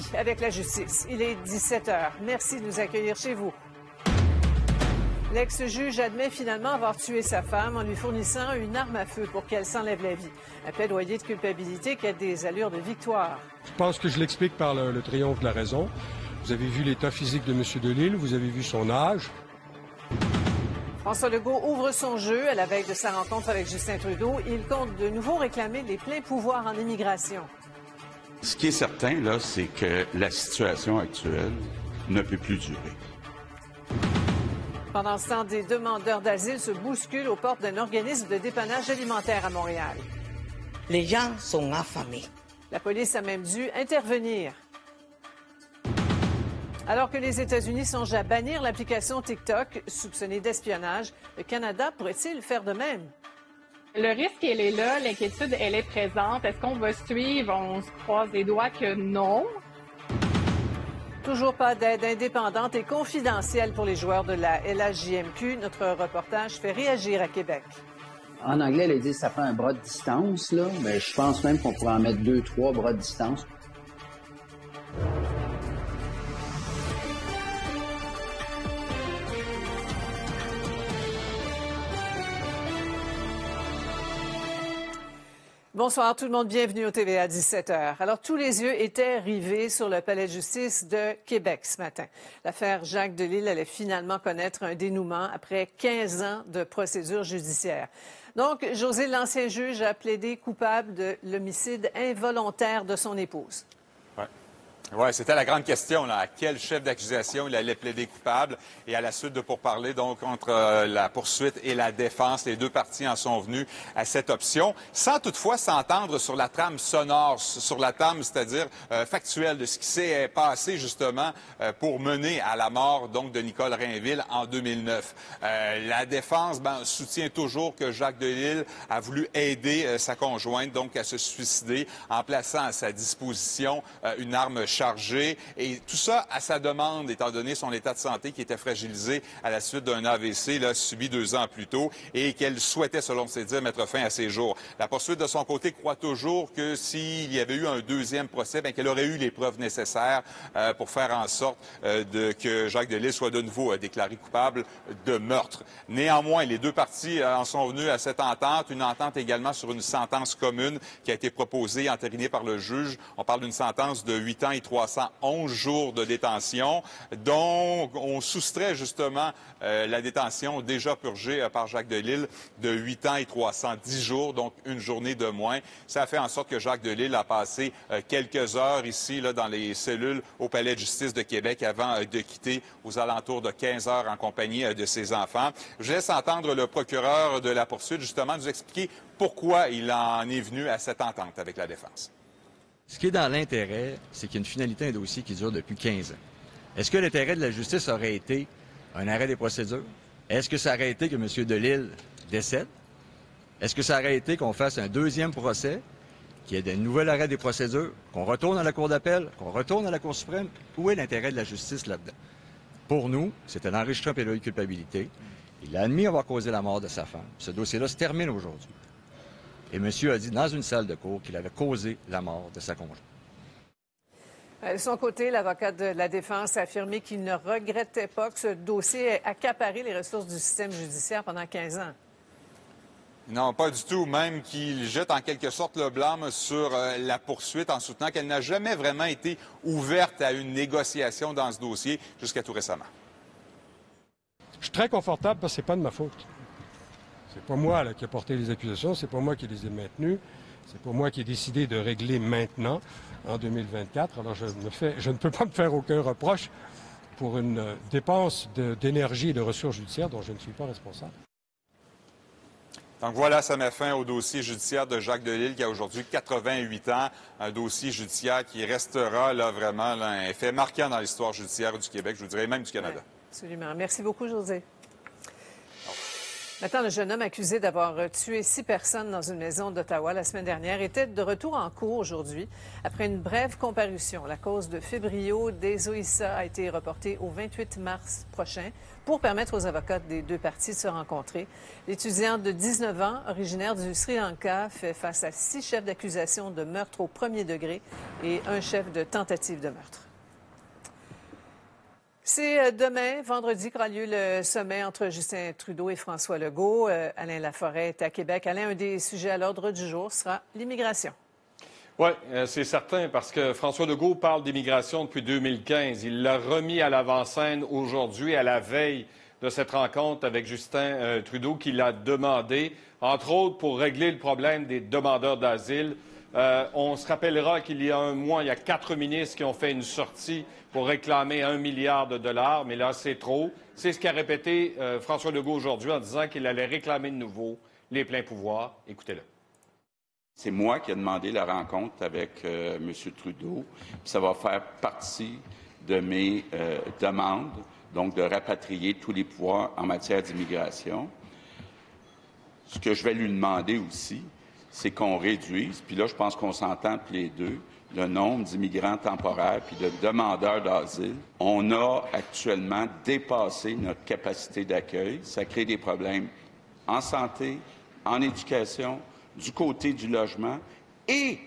fini avec la justice. Il est 17 heures. Merci de nous accueillir chez vous. L'ex-juge admet finalement avoir tué sa femme en lui fournissant une arme à feu pour qu'elle s'enlève la vie. Un plaidoyer de culpabilité qui a des allures de victoire. Je pense que je l'explique par le, le, triomphe de la raison. Vous avez vu l'état physique de M. Delille, vous avez vu son âge. François Legault ouvre son jeu à la veille de sa rencontre avec Justin Trudeau. Il compte de nouveau réclamer les pleins pouvoirs en immigration. Ce qui est certain, là, c'est que la situation actuelle ne peut plus durer. Pendant ce temps, des demandeurs d'asile se bousculent aux portes d'un organisme de dépannage alimentaire à Montréal. Les gens sont affamés. La police a même dû intervenir. Alors que les États-Unis songent à bannir l'application TikTok, soupçonnée d'espionnage, le Canada pourrait-il faire de même? Le risque, elle est là, l'inquiétude, elle est présente. Est-ce qu'on va suivre? On se croise les doigts que non. Toujours pas d'aide indépendante et confidentielle pour les joueurs de la LHJMQ. Notre reportage fait réagir à Québec. En anglais, ils disent que ça prend un bras de distance, là. Mais je pense même qu'on pourrait en mettre deux, trois bras de distance. Bonsoir tout le monde, bienvenue au TVA 17h. Alors tous les yeux étaient rivés sur le palais de justice de Québec ce matin. L'affaire Jacques Delisle allait finalement connaître un dénouement après 15 ans de procédure judiciaire. Donc José, l'ancien juge, a plaidé coupable de l'homicide involontaire de son épouse. Oui, c'était la grande question. À quel chef d'accusation il allait plaider coupable? Et à la suite de pourparler donc entre euh, la poursuite et la défense, les deux parties en sont venus à cette option, sans toutefois s'entendre sur la trame sonore, sur la trame, c'est-à-dire euh, factuelle de ce qui s'est passé justement euh, pour mener à la mort donc de Nicole Rainville en 2009. la défense ben, soutient toujours que Jacques Delisle a voulu aider sa conjointe donc à se suicider en plaçant à sa disposition une arme Et tout ça à sa demande, étant donné son état de santé qui était fragilisé à la suite d'un AVC là, subi deux ans plus tôt et qu'elle souhaitait, selon ses dires, mettre fin à ses jours. La poursuite, de son côté, croit toujours que s'il y avait eu un deuxième procès, qu'elle aurait eu les preuves nécessaires euh, pour faire en sorte euh, que Jacques Delisle soit de nouveau euh, déclaré coupable de meurtre. Néanmoins, les deux parties en sont venues à cette entente, une entente également sur une sentence commune qui a été proposée, entérinée par le juge. On parle d'une sentence de huit ans et 311 jours de détention, dont on soustrait justement euh, la détention déjà purgée euh, par Jacques Delille de 8 ans et 310 jours, donc une journée de moins. Ça fait en sorte que Jacques Delille a passé euh, quelques heures ici, là, dans les cellules au Palais de justice de Québec avant de quitter aux alentours de 15 heures en compagnie de ses enfants. Je laisse entendre le procureur de la poursuite justement nous expliquer pourquoi il en est venu à cette entente avec la défense. Ce qui est dans l'intérêt, c'est qu'il y a une finalité un dossier qui dure depuis 15 ans. Est-ce que l'intérêt de la justice aurait été un arrêt des procédures? Est-ce que ça aurait été que M. Delille décède? Est-ce que ça aurait été qu'on fasse un deuxième procès, qu'il y ait de nouvel arrêt des procédures, qu'on retourne à la Cour d'appel, qu'on retourne à la Cour suprême? Où est l'intérêt de la justice là-dedans? Pour nous, c'est un enrichissement et de culpabilité. Il a admis avoir causé la mort de sa femme. Ce dossier-là se termine aujourd'hui. Et monsieur a dit dans une salle de cour qu'il avait causé la mort de sa conjointe. De son côté, l'avocat de la défense a affirmé qu'il ne regrettait pas que ce dossier ait accaparé les ressources du système judiciaire pendant 15 ans. Non, pas du tout. Même qu'il jette en quelque sorte le blâme sur euh, la poursuite en soutenant qu'elle n'a jamais vraiment été ouverte à une négociation dans ce dossier jusqu'à tout récemment. Je suis très confortable parce que ce n'est pas de ma faute. C'est pas moi là, qui ai porté les accusations, c'est pas moi qui les ai maintenues, c'est pas moi qui ai décidé de régler maintenant, en 2024. Alors je, me fais, je ne peux pas me faire aucun reproche pour une dépense d'énergie et de ressources judiciaires dont je ne suis pas responsable. Donc voilà, ça met fin au dossier judiciaire de Jacques Delisle qui a aujourd'hui 88 ans. Un dossier judiciaire qui restera là vraiment là, un fait marquant dans l'histoire judiciaire du Québec, je vous dirais même du Canada. absolument. Merci beaucoup, José. Maintenant, le jeune homme accusé d'avoir tué six personnes dans une maison d'Ottawa la semaine dernière était de retour en cours aujourd'hui après une brève comparution. La cause de fébrio des OISA a été reportée au 28 mars prochain pour permettre aux avocats des deux parties de se rencontrer. L'étudiant de 19 ans, originaire du Sri Lanka, fait face à six chefs d'accusation de meurtre au premier degré et un chef de tentative de meurtre. C'est euh, demain, vendredi, qu'aura lieu le sommet entre Justin Trudeau et François Legault. Euh, Alain Laforêt est à Québec. Alain, un des sujets à l'ordre du jour sera l'immigration. Oui, euh, c'est certain, parce que François Legault parle d'immigration depuis 2015. Il l'a remis à l'avant-scène aujourd'hui, à la veille de cette rencontre avec Justin Trudeau, qui l'a demandé, entre autres pour régler le problème des demandeurs d'asile. On se rappellera qu'il y a un mois, il y a quatre ministres qui ont fait une sortie pour réclamer un milliard de dollars, mais là, c'est trop. C'est ce qu'a répété euh, François Legault aujourd'hui en disant qu'il allait réclamer de nouveau les pleins pouvoirs. Écoutez-le. C'est moi qui ai demandé la rencontre avec euh, M. Trudeau. ça va faire partie de mes euh, demandes, donc de rapatrier tous les pouvoirs en matière d'immigration. Ce que je vais lui demander aussi, c'est qu'on réduise, puis là, je pense qu'on s'entend tous les deux, le nombre d'immigrants temporaires puis de demandeurs d'asile. On a actuellement dépassé notre capacité d'accueil. Ça crée des problèmes en santé, en éducation, du côté du logement et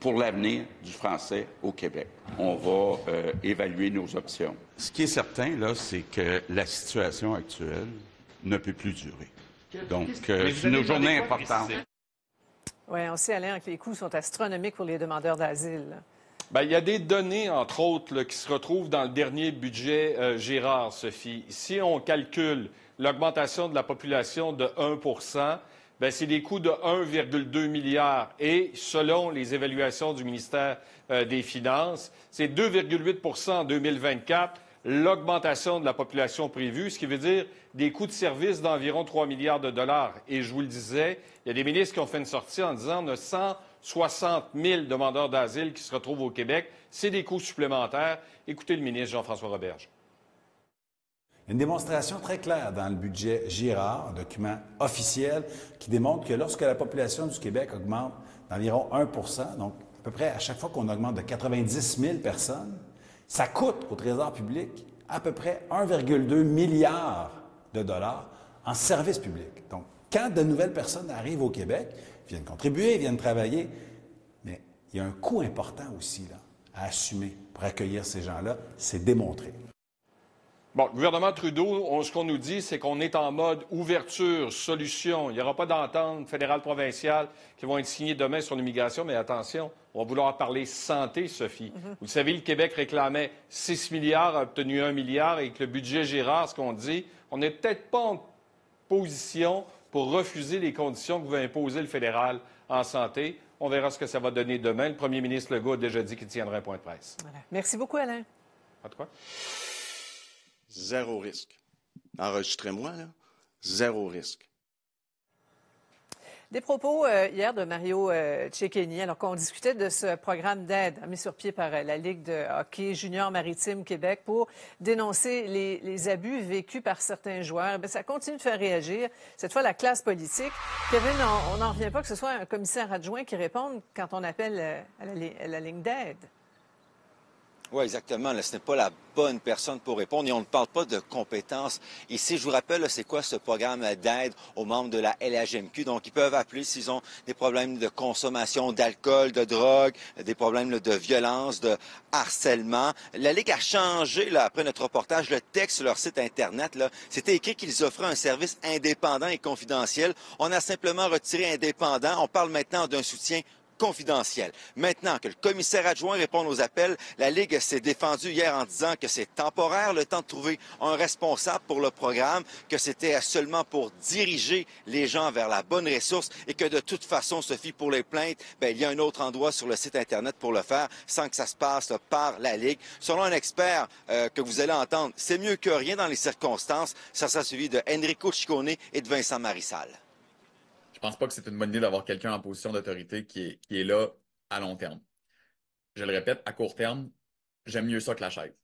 pour l'avenir du français au Québec. On va euh, évaluer nos options. Ce qui est certain, là, c'est que la situation actuelle ne peut plus durer. Donc, euh, c'est une journée importante. Oui, on sait, Alain, que les coûts sont astronomiques pour les demandeurs d'asile. Bien, il y a des données, entre autres, qui se retrouvent dans le dernier budget euh, Gérard, Sophie. Si on calcule l'augmentation de la population de 1 Bien, c'est des coûts de 1,2 milliard. Et selon les évaluations du ministère euh, des Finances, c'est 2,8% en 2024 l'augmentation de la population prévue, ce qui veut dire des coûts de service d'environ 3 milliards de dollars. Et je vous le disais, il y a des ministres qui ont fait une sortie en disant qu'on a 160 000 demandeurs d'asile qui se retrouvent au Québec. C'est des coûts supplémentaires. Écoutez le ministre Jean-François Roberge. Une démonstration très claire dans le budget Girard, un document officiel qui démontre que lorsque la population du Québec augmente d'environ 1% donc à peu près à chaque fois qu'on augmente de 90 000 personnes, ça coûte au Trésor public à peu près 1,2 milliard de dollars en services publics. Donc, quand de nouvelles personnes arrivent au Québec, viennent contribuer, viennent travailler, mais il y a un coût important aussi là, à assumer pour accueillir ces gens-là, c'est démontré. Bon, le gouvernement Trudeau, ce qu'on nous dit, c'est qu'on est en mode ouverture, solution. Il n'y aura pas d'entente fédérale-provinciale qui vont être signées demain sur l'immigration, mais attention, on va vouloir parler santé, Sophie. Mhm. Vous savez, le Québec réclamait 6 milliards, a obtenu 1 milliard, et que le budget Gérard, ce qu'on dit, on n'est peut-être pas en position pour refuser les conditions que va imposer le fédéral en santé. On verra ce que ça va donner demain. Le premier ministre Legault a déjà dit qu'il tiendrait un point de presse. Merci beaucoup, Alain. Pas de quoi? Zéro risque. Enregistrez-moi, là. Zéro risque. Des propos euh, hier de Mario euh, alors qu'on discutait de ce programme d'aide mis sur pied par euh, la Ligue de hockey junior maritime Québec pour dénoncer les, abus vécus par certains joueurs. Bien, ça continue de faire réagir. Cette fois, la classe politique. Kevin, on n'en revient pas que ce soit un commissaire adjoint qui réponde quand on appelle à la ligne d'aide. Oui, exactement. ce n'est pas la bonne personne pour répondre et on ne parle pas de compétences. Ici, je vous rappelle, c'est quoi ce programme d'aide aux membres de la LHMQ? Donc, ils peuvent appeler s'ils ont des problèmes de consommation d'alcool, de drogue, des problèmes de violence, de harcèlement. La Ligue a changé, là, après notre reportage, le texte sur leur site Internet. C'était écrit qu'ils offraient un service indépendant et confidentiel. On a simplement retiré indépendant. On parle maintenant d'un soutien confidentiel. Maintenant que le commissaire adjoint répond aux appels, la Ligue s'est défendue hier en disant que c'est temporaire, le temps de trouver un responsable pour le programme, que c'était seulement pour diriger les gens vers la bonne ressource et que de toute façon, Sophie, pour les plaintes, ben, il y a un autre endroit sur le site Internet pour le faire sans que ça se passe par la Ligue. Selon un expert euh, que vous allez entendre, c'est mieux que rien dans les circonstances. Ça sera suivi de Enrico Ciccone et de Vincent Marissal je pense pas que c'est une bonne idée d'avoir quelqu'un en position d'autorité qui est, là à long terme. Je le répète, à court terme, j'aime mieux ça que la chaise.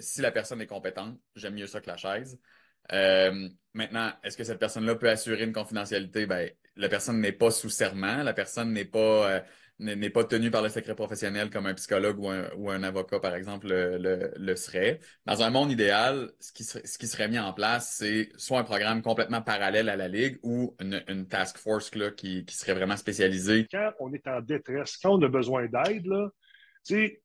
si la personne est compétente, j'aime mieux ça que la chaise. Euh, maintenant, est-ce que cette personne-là peut assurer une confidentialité? Ben, la personne n'est pas sous serment, la personne n'est pas, euh, n'est pas tenue par le secret professionnel comme un psychologue ou un, avocat, par exemple, le, serait. Dans un monde idéal, ce qui, ce qui serait mis en place, c'est soit un programme complètement parallèle à la Ligue ou une, une task force là, qui, qui serait vraiment spécialisée. Quand on est en détresse, quand on a besoin d'aide,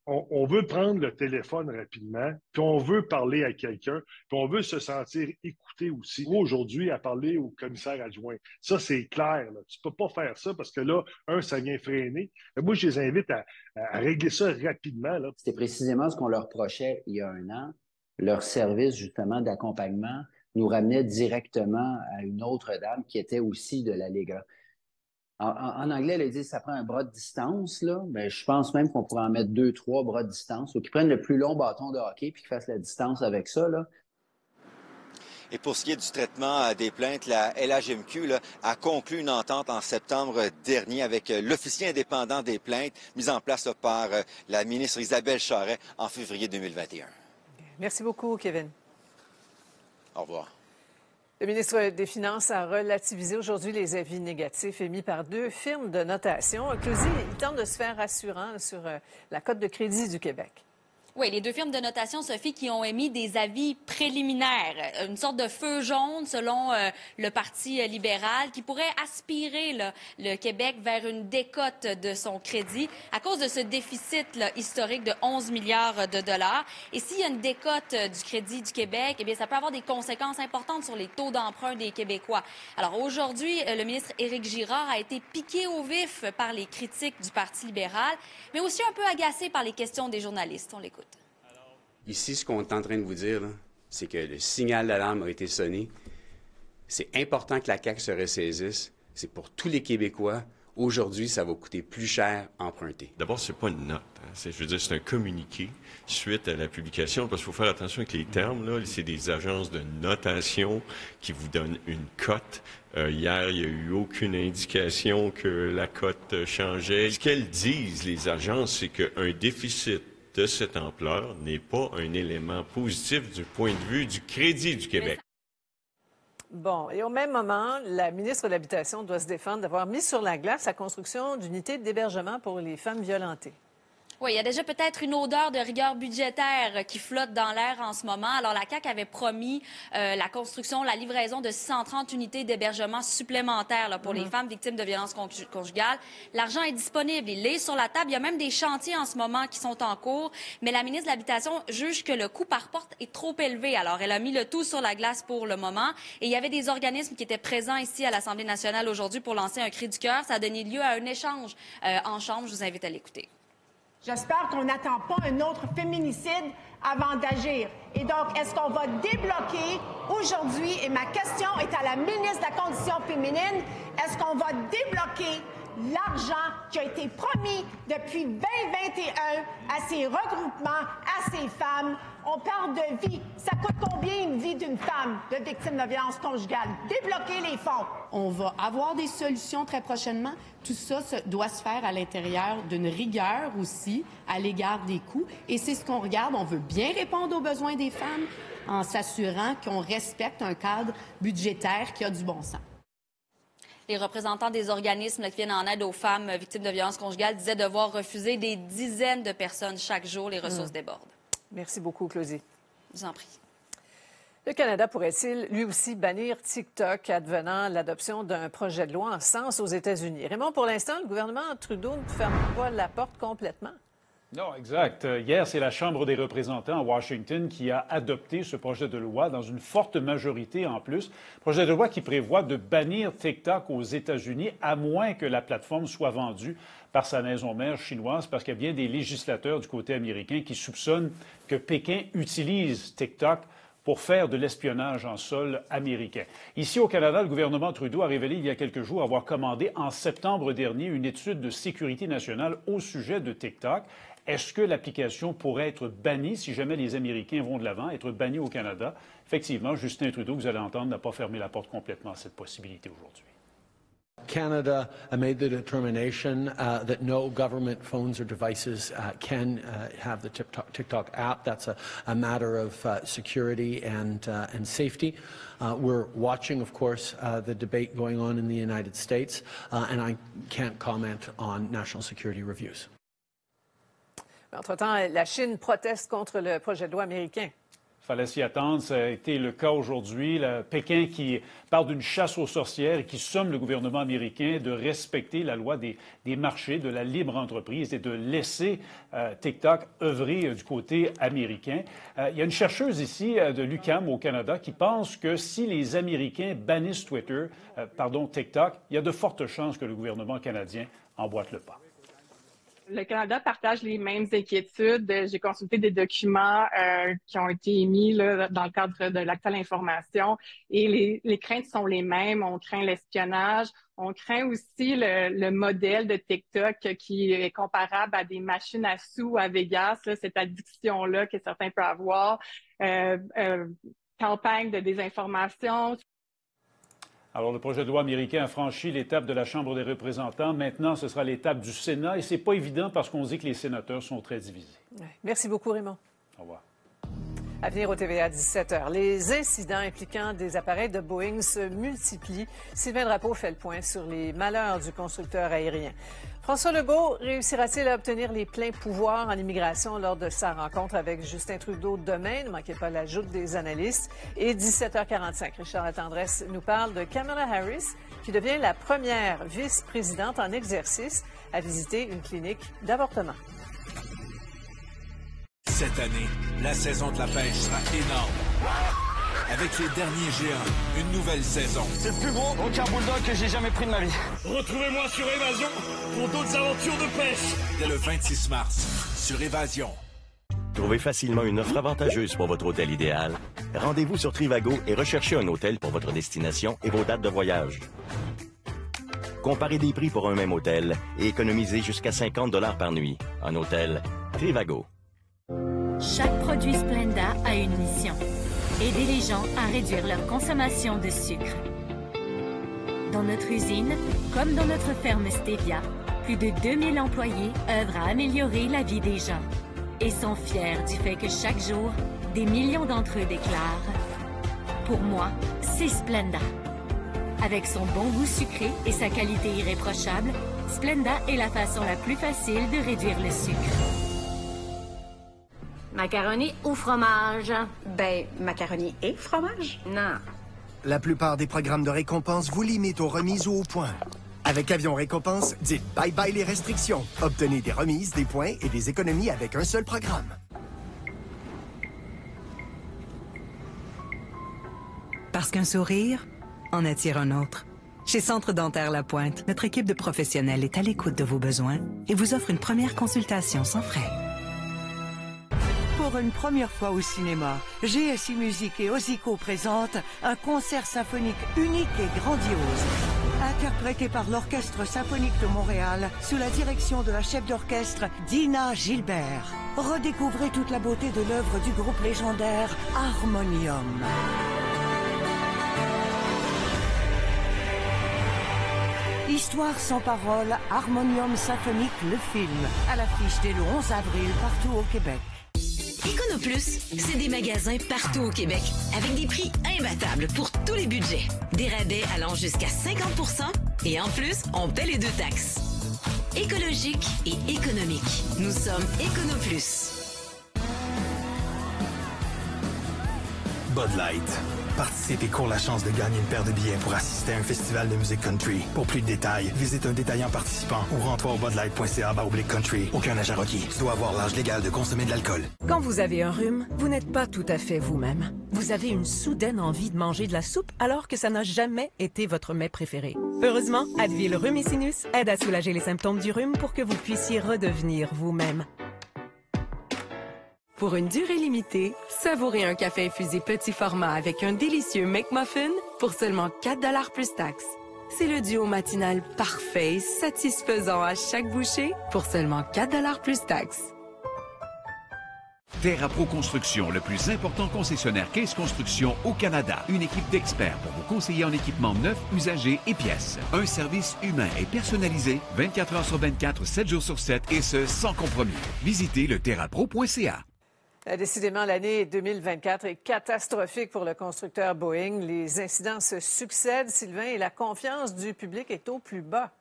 on, veut prendre le téléphone rapidement, puis on veut parler à quelqu'un, puis on veut se sentir écouté aussi. Aujourd'hui, à parler au commissaire adjoint. Ça, c'est clair. Là. Tu peux pas faire ça parce que là, un, ça vient freiner. Moi, je les invite à, régler ça rapidement. C'était précisément ce qu'on leur reprochait il y a un an. Leur service, justement, d'accompagnement nous ramenait directement à une autre dame qui était aussi de la Liga. En, anglais, elle dit ça prend un bras de distance, là. Ben, je pense même qu'on pourrait en mettre deux, trois bras de distance. Ou qu'ils prennent le plus long bâton de hockey puis qu'ils fassent la distance avec ça, là. Et pour ce qui est du traitement euh, des plaintes, la LHMQ a conclu une entente en septembre dernier avec euh, l'officier indépendant des plaintes mis en place par euh, la ministre Isabelle Charret en février 2021. Merci beaucoup, Kevin. Au revoir. Le ministre des Finances a relativisé aujourd'hui les avis négatifs émis par deux firmes de notation. Closy, il tente de se faire rassurant sur euh, la cote de crédit du Québec. Oui, les deux firmes de notation, Sophie, qui ont émis des avis préliminaires, euh, une sorte de feu jaune selon euh, le Parti euh, libéral, qui pourrait aspirer le Québec vers une décote de son crédit à cause de ce déficit historique de 11 milliards de dollars. Et s'il y a une décote du crédit du Québec, eh bien, ça peut avoir des conséquences importantes sur les taux d'emprunt des Québécois. Alors aujourd'hui, le ministre Éric Girard a été piqué au vif par les critiques du Parti libéral, mais aussi un peu agacé par les questions des journalistes. On l'écoute. Ici, ce qu'on est en train de vous dire, c'est que le signal d'alarme a été sonné. C'est important que la CAQ se ressaisisse. C'est pour tous les Québécois. Aujourd'hui, ça va coûter plus cher emprunter. D'abord, c'est pas une note. Hein. Je veux dire, c'est un communiqué suite à la publication, parce qu'il faut faire attention avec les termes. C'est des agences de notation qui vous donnent une cote. Euh, hier, il n'y a eu aucune indication que la cote changeait. Ce qu'elles disent, les agences, c'est qu'un déficit de cette ampleur n'est pas un élément positif du point de vue du crédit du Québec. Bon, et au même moment, la ministre de l'Habitation doit se défendre d'avoir mis sur la glace la construction d'unités d'hébergement pour les femmes violentées. Oui, il y a déjà peut-être une odeur de rigueur budgétaire qui flotte dans l'air en ce moment. Alors, la CAQ avait promis euh, la construction, la livraison de 630 unités d'hébergement supplémentaires pour les mhm. femmes victimes de violences conjugales. L'argent est disponible, il est sur la table. Il y a même des chantiers en ce moment qui sont en cours, mais la ministre de l'Habitation juge que le coût par porte est trop élevé. Alors, elle a mis le tout sur la glace pour le moment. Et il y avait des organismes qui étaient présents ici à l'Assemblée nationale aujourd'hui pour lancer un cri du cœur. Ça a donné lieu à un échange euh, en Chambre. Je vous invite à l'écouter. J'espère qu'on n'attend pas un autre féminicide avant d'agir. Et donc, est-ce qu'on va débloquer aujourd'hui, et ma question est à la ministre de la Condition féminine, est-ce qu'on va débloquer l'argent qui a été promis depuis 2021 à ces regroupements, à ces femmes. On parle de vie. Ça coûte combien une vie d'une femme de victime de violence conjugale? Débloquer les fonds. On va avoir des solutions très prochainement. Tout ça doit se faire à l'intérieur d'une rigueur aussi à l'égard des coûts. Et c'est ce qu'on regarde. On veut bien répondre aux besoins des femmes en s'assurant qu'on respecte un cadre budgétaire qui a du bon sens. Les représentants des organismes qui viennent en aide aux femmes victimes de violences conjugales disaient devoir refuser des dizaines de personnes chaque jour. Les ressources hmm. débordent. Merci beaucoup, Claudie. Je vous en prie. Le Canada pourrait-il lui aussi bannir TikTok advenant l'adoption d'un projet de loi en sens aux États-Unis? Raymond, pour l'instant, le gouvernement Trudeau ne ferme pas la porte complètement. Non, exact. Hier, c'est la Chambre des représentants à Washington qui a adopté ce projet de loi dans une forte majorité en plus. Projet de loi qui prévoit de bannir TikTok aux États-Unis à moins que la plateforme soit vendue par sa maison mère chinoise, parce qu'il y a bien des législateurs du côté américain qui soupçonnent que Pékin utilise TikTok pour faire de l'espionnage en sol américain. Ici au Canada, le gouvernement Trudeau a révélé il y a quelques jours avoir commandé en septembre dernier une étude de sécurité nationale au sujet de TikTok. Est-ce que l'application pourrait être bannie si jamais les Américains vont de l'avant, être bannie au Canada? Effectivement, Justin Trudeau, vous allez entendre, n'a pas fermé la porte complètement à cette possibilité aujourd'hui. Canada uh, made the determination uh, that no government phones or devices uh, can uh, have the TikTok, TikTok, app. That's a, a matter of uh, security and, uh, and safety. we're watching, of course, the debate going on in the United States, and I can't comment on national security reviews. Entre-temps, la Chine proteste contre le projet de loi américain fallait s'y attendre. Ça a été le cas aujourd'hui. Pékin qui parle d'une chasse aux sorcières et qui somme le gouvernement américain de respecter la loi des, marchés, de la libre entreprise et de laisser euh, TikTok œuvrer euh, du côté américain. Euh, il y a une chercheuse ici de l'UCAM au Canada qui pense que si les Américains bannissent Twitter, pardon, TikTok, il y a de fortes chances que le gouvernement canadien emboîte le pas. Le Canada partage les mêmes inquiétudes. J'ai consulté des documents euh, qui ont été émis là, dans le cadre de l'acte à l'information et les, les, craintes sont les mêmes. On craint l'espionnage. On craint aussi le, le, modèle de TikTok qui est comparable à des machines à sous à Vegas, là, cette addiction-là que certains peuvent avoir. Euh, euh, campagne de désinformation, alors, le projet de loi américain a franchi l'étape de la Chambre des représentants. Maintenant, ce sera l'étape du Sénat. Et ce n'est pas évident parce qu'on dit que les sénateurs sont très divisés. Merci beaucoup, Raymond. Au revoir. À venir au TVA à 17h. Les incidents impliquant des appareils de Boeing se multiplient. Sylvain Drapeau fait le point sur les malheurs du constructeur aérien. François Legault réussira-t-il à obtenir les pleins pouvoirs en immigration lors de sa rencontre avec Justin Trudeau demain? Ne manquez pas l'ajout des analystes. Et 17h45, Richard Latendresse nous parle de Kamala Harris, qui devient la première vice-présidente en exercice à visiter une clinique d'avortement. Cette année, la saison de la pêche sera énorme avec les derniers géants. Une nouvelle saison. C'est le plus gros aucun bulldog que j'ai jamais pris de ma vie. Retrouvez-moi sur Évasion pour d'autres aventures de pêche. Dès le 26 mars, sur Évasion. Trouvez facilement une offre avantageuse pour votre hôtel idéal. Rendez-vous sur Trivago et recherchez un hôtel pour votre destination et vos dates de voyage. Comparez des prix pour un même hôtel et économisez jusqu'à 50 dollars par nuit. Un hôtel Trivago. Chaque produit Splenda a une mission Aider les gens à réduire leur consommation de sucre. Dans notre usine, comme dans notre ferme Stevia, plus de 2000 employés œuvrent à améliorer la vie des gens et sont fiers du fait que chaque jour, des millions d'entre eux déclarent Pour moi, c'est Splenda. Avec son bon goût sucré et sa qualité irréprochable, Splenda est la façon la plus facile de réduire le sucre. Macaroni ou fromage? Ben, macaroni et fromage? Non. La plupart des programmes de récompense vous limitent aux remises ou aux points. Avec Avion Récompense, dites bye-bye les restrictions. Obtenez des remises, des points et des économies avec un seul programme. Parce qu'un sourire en attire un autre. Chez Centre Dentaire La Pointe, notre équipe de professionnels est à l'écoute de vos besoins et vous offre une première consultation sans frais. Une première fois au cinéma, GSI Musique et Ozico présentent un concert symphonique unique et grandiose. Interprété par l'Orchestre symphonique de Montréal sous la direction de la chef d'orchestre Dina Gilbert. Redécouvrez toute la beauté de l'œuvre du groupe légendaire Harmonium. Histoire sans parole, Harmonium symphonique, le film, à l'affiche dès le 11 avril partout au Québec. EconoPlus, c'est des magasins partout au Québec avec des prix imbattables pour tous les budgets. Des rabais allant jusqu'à 50% et en plus, on paie les deux taxes. Écologique et économique. Nous sommes EconoPlus. Bud Light. Participez court la chance de gagner une paire de billets pour assister à un festival de musique country. Pour plus de détails, visite un détaillant participant ou rentre au budlight.ca country. Aucun âge requis. Tu dois avoir l'âge légal de consommer de l'alcool. Quand vous avez un rhume, vous n'êtes pas tout à fait vous-même. Vous avez une soudaine envie de manger de la soupe alors que ça n'a jamais été votre mets préféré. Heureusement, Advil Rhumicinus aide à soulager les symptômes du rhume pour que vous puissiez redevenir vous-même. Pour une durée limitée, savourez un café infusé petit format avec un délicieux McMuffin pour seulement 4 plus taxes. C'est le duo matinal parfait et satisfaisant à chaque bouchée pour seulement 4 plus taxes. Terra Pro Construction, le plus important concessionnaire Case Construction au Canada. Une équipe d'experts pour vous conseiller en équipement neuf, usagé et pièces. Un service humain et personnalisé, 24 heures sur 24, 7 jours sur 7, et ce, sans compromis. Visitez le terrapro.ca. Euh, Décidément, l'année 2024 est catastrophique pour le constructeur Boeing. Les incidents se succèdent, Sylvain, et la confiance du public est au plus bas.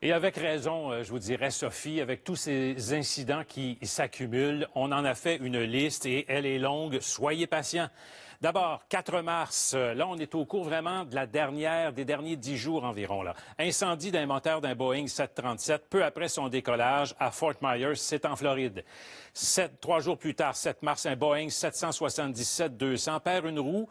Et avec raison, euh, je vous dirais, Sophie, avec tous ces incidents qui s'accumulent, on en a fait une liste et elle est longue. Soyez patients. D'abord, 4 mars, euh, là, on est au cours vraiment de la dernière, des derniers dix jours environ. Incendie d'un moteur d'un Boeing 737 peu après son décollage à Fort Myers, c'est en Floride. Trois jours plus tard, 7 mars, un Boeing 777-200 perd une roue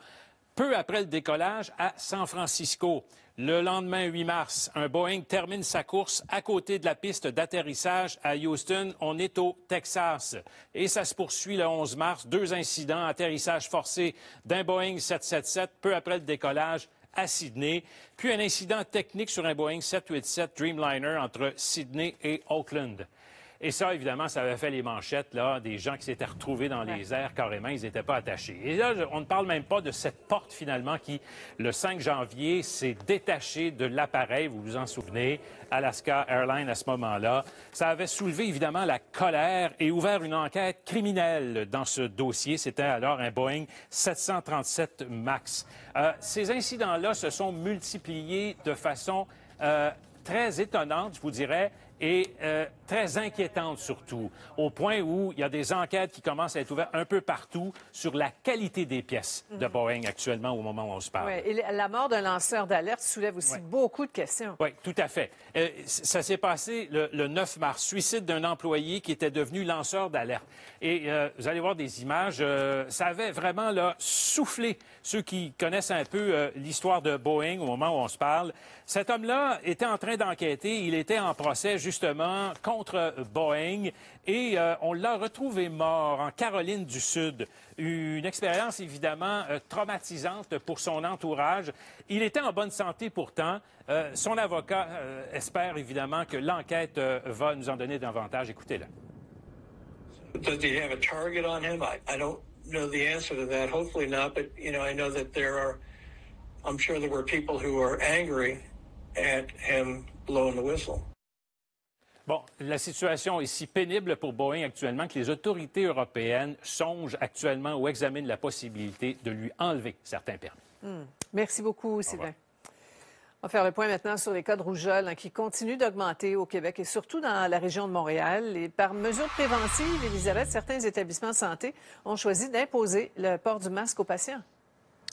peu après le décollage à San Francisco. Le lendemain, 8 mars, un Boeing termine sa course à côté de la piste d'atterrissage à Houston. On est au Texas. Et ça se poursuit le 11 mars. Deux incidents, atterrissage forcé d'un Boeing 777 peu après le décollage à Sydney, puis un incident technique sur un Boeing 787 Dreamliner entre Sydney et Auckland. Et ça, évidemment, ça avait fait les manchettes là, des gens qui s'étaient retrouvés dans les airs carrément, ils n'étaient pas attachés. Et là, on ne parle même pas de cette porte finalement qui, le 5 janvier, s'est détachée de l'appareil, vous vous en souvenez, Alaska Airlines à ce moment-là. Ça avait soulevé évidemment la colère et ouvert une enquête criminelle dans ce dossier. C'était alors un Boeing 737 MAX. Euh, ces incidents-là se sont multipliés de façon euh, très étonnante, je vous dirais, et euh, très inquiétante surtout, au point où il y a des enquêtes qui commencent à être ouvertes un peu partout sur la qualité des pièces de Boeing actuellement au moment où on se parle. Ouais, et la mort d'un lanceur d'alerte soulève aussi beaucoup de questions. Oui, tout à fait. Euh, ça s'est passé le, le 9 mars, suicide d'un employé qui était devenu lanceur d'alerte. Et euh, vous allez voir des images, ça avait vraiment là, soufflé ceux qui connaissent un peu l'histoire de Boeing au moment où on se parle. Cet homme-là était en train d'enquêter, il était en procès justement contre Boeing et euh, on l'a retrouvé mort en Caroline du Sud. Une expérience évidemment euh, traumatisante pour son entourage. Il était en bonne santé pourtant. Euh, son avocat espère évidemment que l'enquête va nous en donner davantage. Écoutez-le. Does he have a target on him? I, I don't know the answer to that. Hopefully not, but you know, I know that there are. I'm sure there were people who are angry at him blowing the whistle. Bon, la situation est si pénible pour Boeing actuellement que les autorités européennes songent actuellement ou examinent la possibilité de lui enlever certains permis. Hmm. Merci beaucoup, Sylvain. On va faire le point maintenant sur les cas de rougeole hein, qui continuent d'augmenter au Québec et surtout dans la région de Montréal. Et par mesure préventive, Elisabeth, certains établissements de santé ont choisi d'imposer le port du masque aux patients.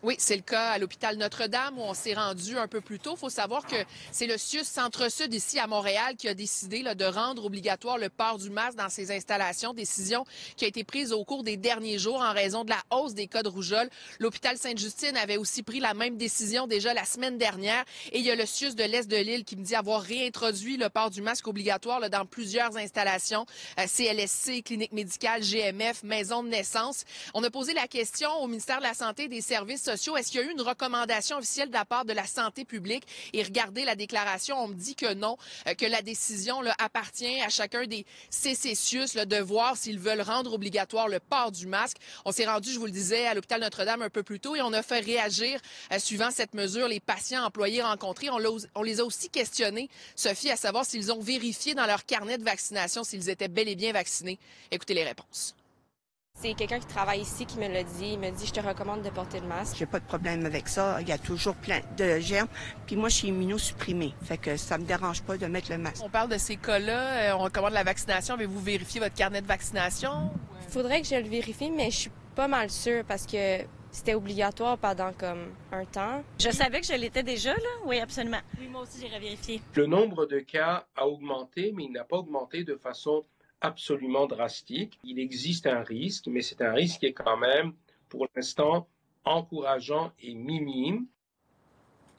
Oui, c'est le cas à l'hôpital Notre-Dame où on s'est rendu un peu plus tôt. Il faut savoir que c'est le CIUS Centre-Sud ici à Montréal qui a décidé là, de rendre obligatoire le port du masque dans ses installations. Décision qui a été prise au cours des derniers jours en raison de la hausse des cas de rougeole. L'hôpital Sainte-Justine avait aussi pris la même décision déjà la semaine dernière. Et il y a le CIUS de l'Est de l'île qui me dit avoir réintroduit le port du masque obligatoire là, dans plusieurs installations, euh, CLSC, clinique médicale, GMF, maison de naissance. On a posé la question au ministère de la Santé et des Services Est-ce qu'il y a eu une recommandation officielle de la part de la santé publique? Et regardez la déclaration, on me dit que non, euh, que la décision appartient à chacun des CCCIUS là, de voir s'ils veulent rendre obligatoire le port du masque. On s'est rendu, je vous le disais, à l'hôpital Notre-Dame un peu plus tôt et on a fait réagir euh, suivant cette mesure les patients employés rencontrés. On les a aussi questionnés, Sophie, à savoir s'ils ont vérifié dans leur carnet de vaccination s'ils étaient bel et bien vaccinés. Écoutez les réponses. C'est quelqu'un qui travaille ici qui me l'a dit. Il me dit, je te recommande de porter le masque. J'ai pas de problème avec ça. Il y a toujours plein de germes. Puis moi, je suis immunosupprimée. Fait que ça me dérange pas de mettre le masque. On parle de ces cas-là, euh, on recommande la vaccination. Avez-vous vérifié votre carnet de vaccination? Faudrait que je le vérifie, mais je suis pas mal sûre parce que c'était obligatoire pendant comme un temps. Je savais que je l'étais déjà, là. Oui, absolument. Oui, moi aussi, j'irai vérifier. Le nombre de cas a augmenté, mais il n'a pas augmenté de façon absolument drastique. Il existe un risque, mais c'est un risque qui est quand même, pour l'instant, encourageant et minime.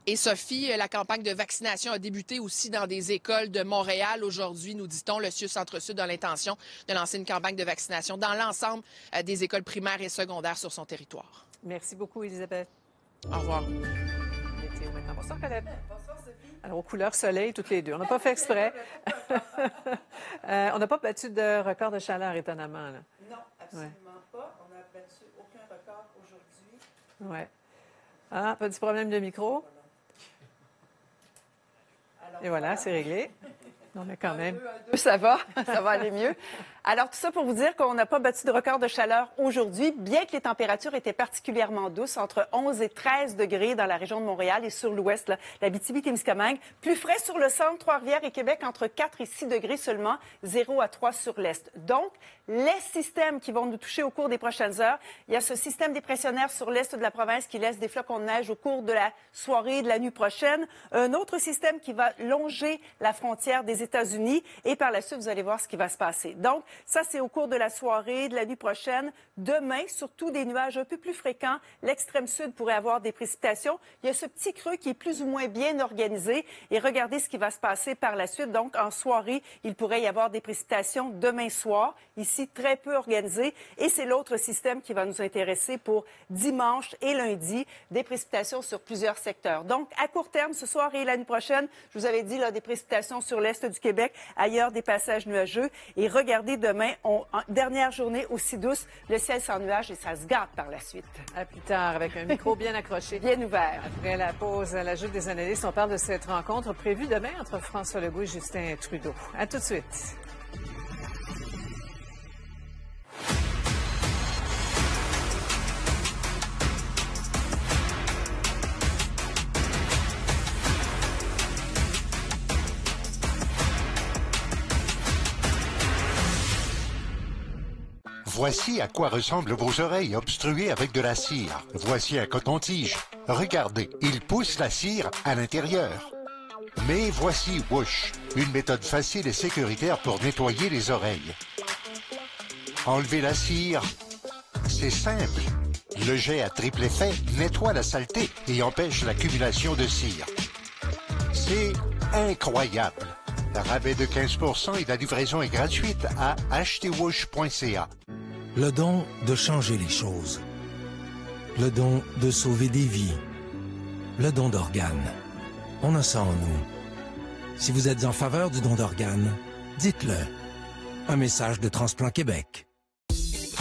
Et Sophie, euh, la campagne de vaccination a débuté aussi dans des écoles de Montréal. Aujourd'hui, nous dit-on, le CIUS Centre-Sud a l'intention de lancer une campagne de vaccination dans l'ensemble euh, des écoles primaires et secondaires sur son territoire. Merci beaucoup, Elisabeth. Au revoir. Maintenant. Bonsoir, Caleb. Alors, aux couleurs soleil, toutes les deux. On n'a pas fait exprès. Euh, on n'a pas battu de record de chaleur, étonnamment. Là. Non, absolument pas. On n'a battu aucun record aujourd'hui. Oui. Ah, petit problème de micro? Et voilà, c'est réglé. On a quand même. Ça va, ça va aller mieux. Alors, tout ça pour vous dire qu'on n'a pas battu de record de chaleur aujourd'hui, bien que les températures étaient particulièrement douces, entre 11 et 13 degrés dans la région de Montréal et sur l'ouest, la témiscamingue Plus frais sur le centre, Trois-Rivières et Québec, entre 4 et 6 degrés seulement, 0 à 3 sur l'est. Donc, les systèmes qui vont nous toucher au cours des prochaines heures, il y a ce système dépressionnaire sur l'est de la province qui laisse des flocons de neige au cours de la soirée de la nuit prochaine. Un autre système qui va longer la frontière des États-Unis et par la suite, vous allez voir ce qui va se passer. Donc, ça, c'est au cours de la soirée, de la nuit prochaine. Demain, surtout des nuages un peu plus fréquents. L'extrême sud pourrait avoir des précipitations. Il y a ce petit creux qui est plus ou moins bien organisé. Et regardez ce qui va se passer par la suite. Donc, en soirée, il pourrait y avoir des précipitations demain soir. Ici, très peu organisé. Et c'est l'autre système qui va nous intéresser pour dimanche et lundi. Des précipitations sur plusieurs secteurs. Donc, à court terme, ce soir et la nuit prochaine, je vous avais dit, là, des précipitations sur l'est du Québec. Ailleurs, des passages nuageux. Et regardez demain, on, en dernière journée aussi douce, le ciel sans nuages et ça se gâte par la suite. À plus tard, avec un micro bien accroché. bien ouvert. Après la pause, à l'ajout des analystes, on parle de cette rencontre prévue demain entre François Legault et Justin Trudeau. À tout de suite. Voici à quoi ressemblent vos oreilles obstruées avec de la cire. Voici un coton-tige. Regardez, il pousse la cire à l'intérieur. Mais voici Whoosh, une méthode facile et sécuritaire pour nettoyer les oreilles. Enlever la cire, c'est simple. Le jet à triple effet nettoie la saleté et empêche l'accumulation de cire. C'est incroyable. Rabais de 15% et la livraison est gratuite à achetezwoosh.ca. Le don de changer les choses. Le don de sauver des vies. Le don d'organes. On a ça en nous. Si vous êtes en faveur du don d'organes, dites-le. Un message de Transplant Québec.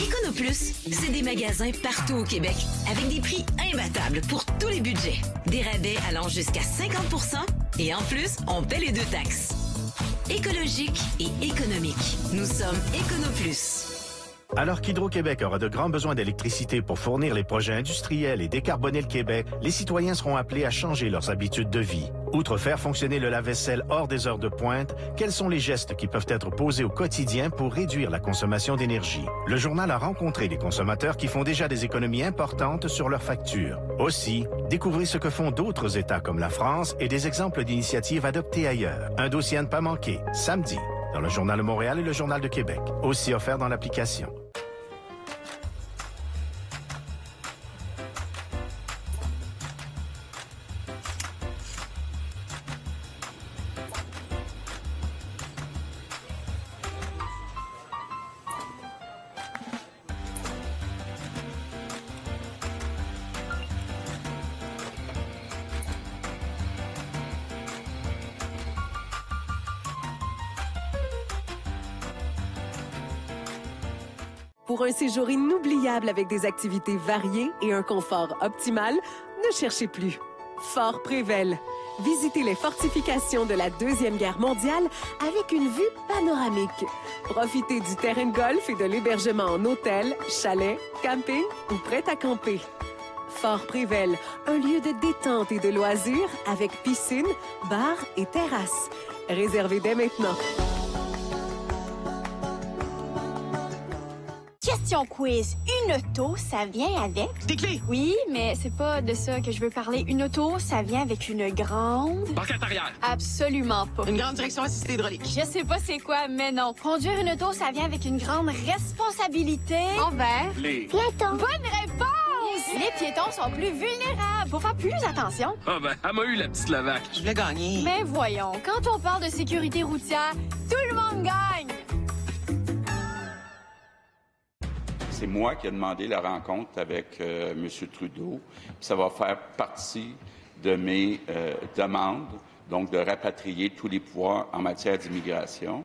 EconoPlus, c'est des magasins partout au Québec avec des prix imbattables pour tous les budgets. Des rabais allant jusqu'à 50% et en plus, on paie les deux taxes. Écologique et économique. Nous sommes EconoPlus. Alors qu'Hydro-Québec aura de grands besoins d'électricité pour fournir les projets industriels et décarboner le Québec, les citoyens seront appelés à changer leurs habitudes de vie. Outre faire fonctionner le lave-vaisselle hors des heures de pointe, quels sont les gestes qui peuvent être posés au quotidien pour réduire la consommation d'énergie? Le journal a rencontré des consommateurs qui font déjà des économies importantes sur leurs factures. Aussi, découvrez ce que font d'autres États comme la France et des exemples d'initiatives adoptées ailleurs. Un dossier à ne pas manquer, samedi, dans le Journal de Montréal et le Journal de Québec, aussi offert dans l'application. Un séjour inoubliable avec des activités variées et un confort optimal, ne cherchez plus. Fort Prével. Visitez les fortifications de la Deuxième Guerre mondiale avec une vue panoramique. Profitez du terrain de golf et de l'hébergement en hôtel, chalet, camping ou prêt à camper. Fort Prével, un lieu de détente et de loisirs avec piscine, bar et terrasse. Réservez dès maintenant. Question quiz. Une auto, ça vient avec... Des clés! Oui, mais c'est pas de ça que je veux parler. Une auto, ça vient avec une grande... Banquette arrière! Absolument pas. Une grande direction assistée hydraulique. Je sais pas c'est quoi, mais non. Conduire une auto, ça vient avec une grande responsabilité... Envers... Les... Piétons. Bonne réponse! Les piétons sont plus vulnérables. Faut faire plus attention. Ah ben, elle m'a eu la petite Levac. Je voulais gagner. Mais voyons, quand on parle de sécurité routière, tout le monde gagne! C'est moi qui ai demandé la rencontre avec euh, M. Trudeau. Ça va faire partie de mes euh, demandes, donc de rapatrier tous les pouvoirs en matière d'immigration.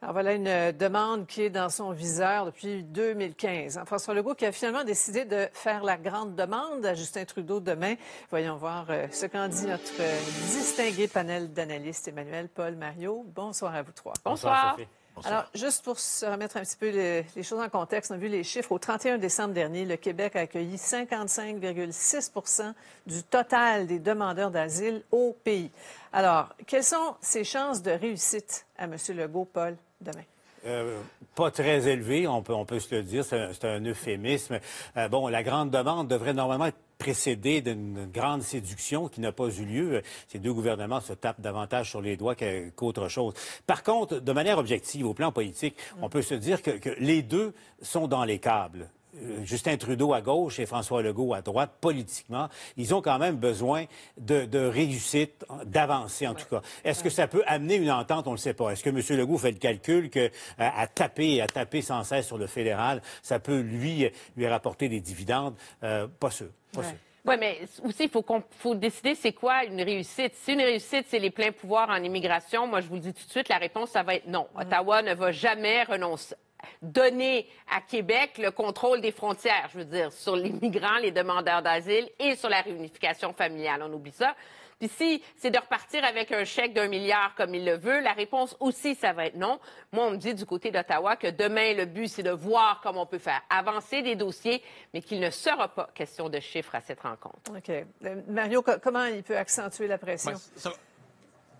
Alors voilà une euh, demande qui est dans son viseur depuis 2015. Hein, François Legault qui a finalement décidé de faire la grande demande à Justin Trudeau demain. Voyons voir ce qu'en dit notre distingué panel d'analystes Emmanuel, Paul, Mario. Bonsoir à vous trois. Bonsoir. Alors, juste pour se remettre un petit peu les, les choses en contexte, on a vu les chiffres. Au 31 décembre dernier, le Québec a accueilli 55,6% du total des demandeurs d'asile au pays. Alors, quelles sont ses chances de réussite à M. Legault, Paul, demain? Euh, pas très élevé, on peut, on peut se le dire, c'est un, c'est un euphémisme. Euh, bon, la grande demande devrait normalement être précédée d'une grande séduction qui n'a pas eu lieu. Ces deux gouvernements se tapent davantage sur les doigts qu'autre chose. Par contre, de manière objective, au plan politique, on peut se dire que, que les deux sont dans les câbles. Euh, Justin Trudeau à gauche et François Legault à droite, politiquement, ils ont quand même besoin de, de réussite, d'avancer en tout cas. Est-ce que ça peut amener une entente? On ne le sait pas. Est-ce que M. Legault fait le calcul que euh, à taper et à taper sans cesse sur le fédéral, ça peut lui lui rapporter des dividendes? Euh, pas sûr. Pas sûr. Oui, mais aussi, il faut, faut décider c'est quoi une réussite. Si une réussite, c'est les pleins pouvoirs en immigration, moi, je vous le dis tout de suite, la réponse, ça va être non. Ottawa ne va jamais renoncer donner à Québec le contrôle des frontières, je veux dire, sur les migrants, les demandeurs d'asile et sur la réunification familiale. On oublie ça. Puis si c'est de repartir avec un chèque d'un milliard comme il le veut, la réponse aussi, ça va être non. Moi, on me dit du côté d'Ottawa que demain, le but, c'est de voir comment on peut faire avancer des dossiers, mais qu'il ne sera pas question de chiffres à cette rencontre. OK. Euh, Mario, co- comment il peut accentuer la pression? Ben, ça,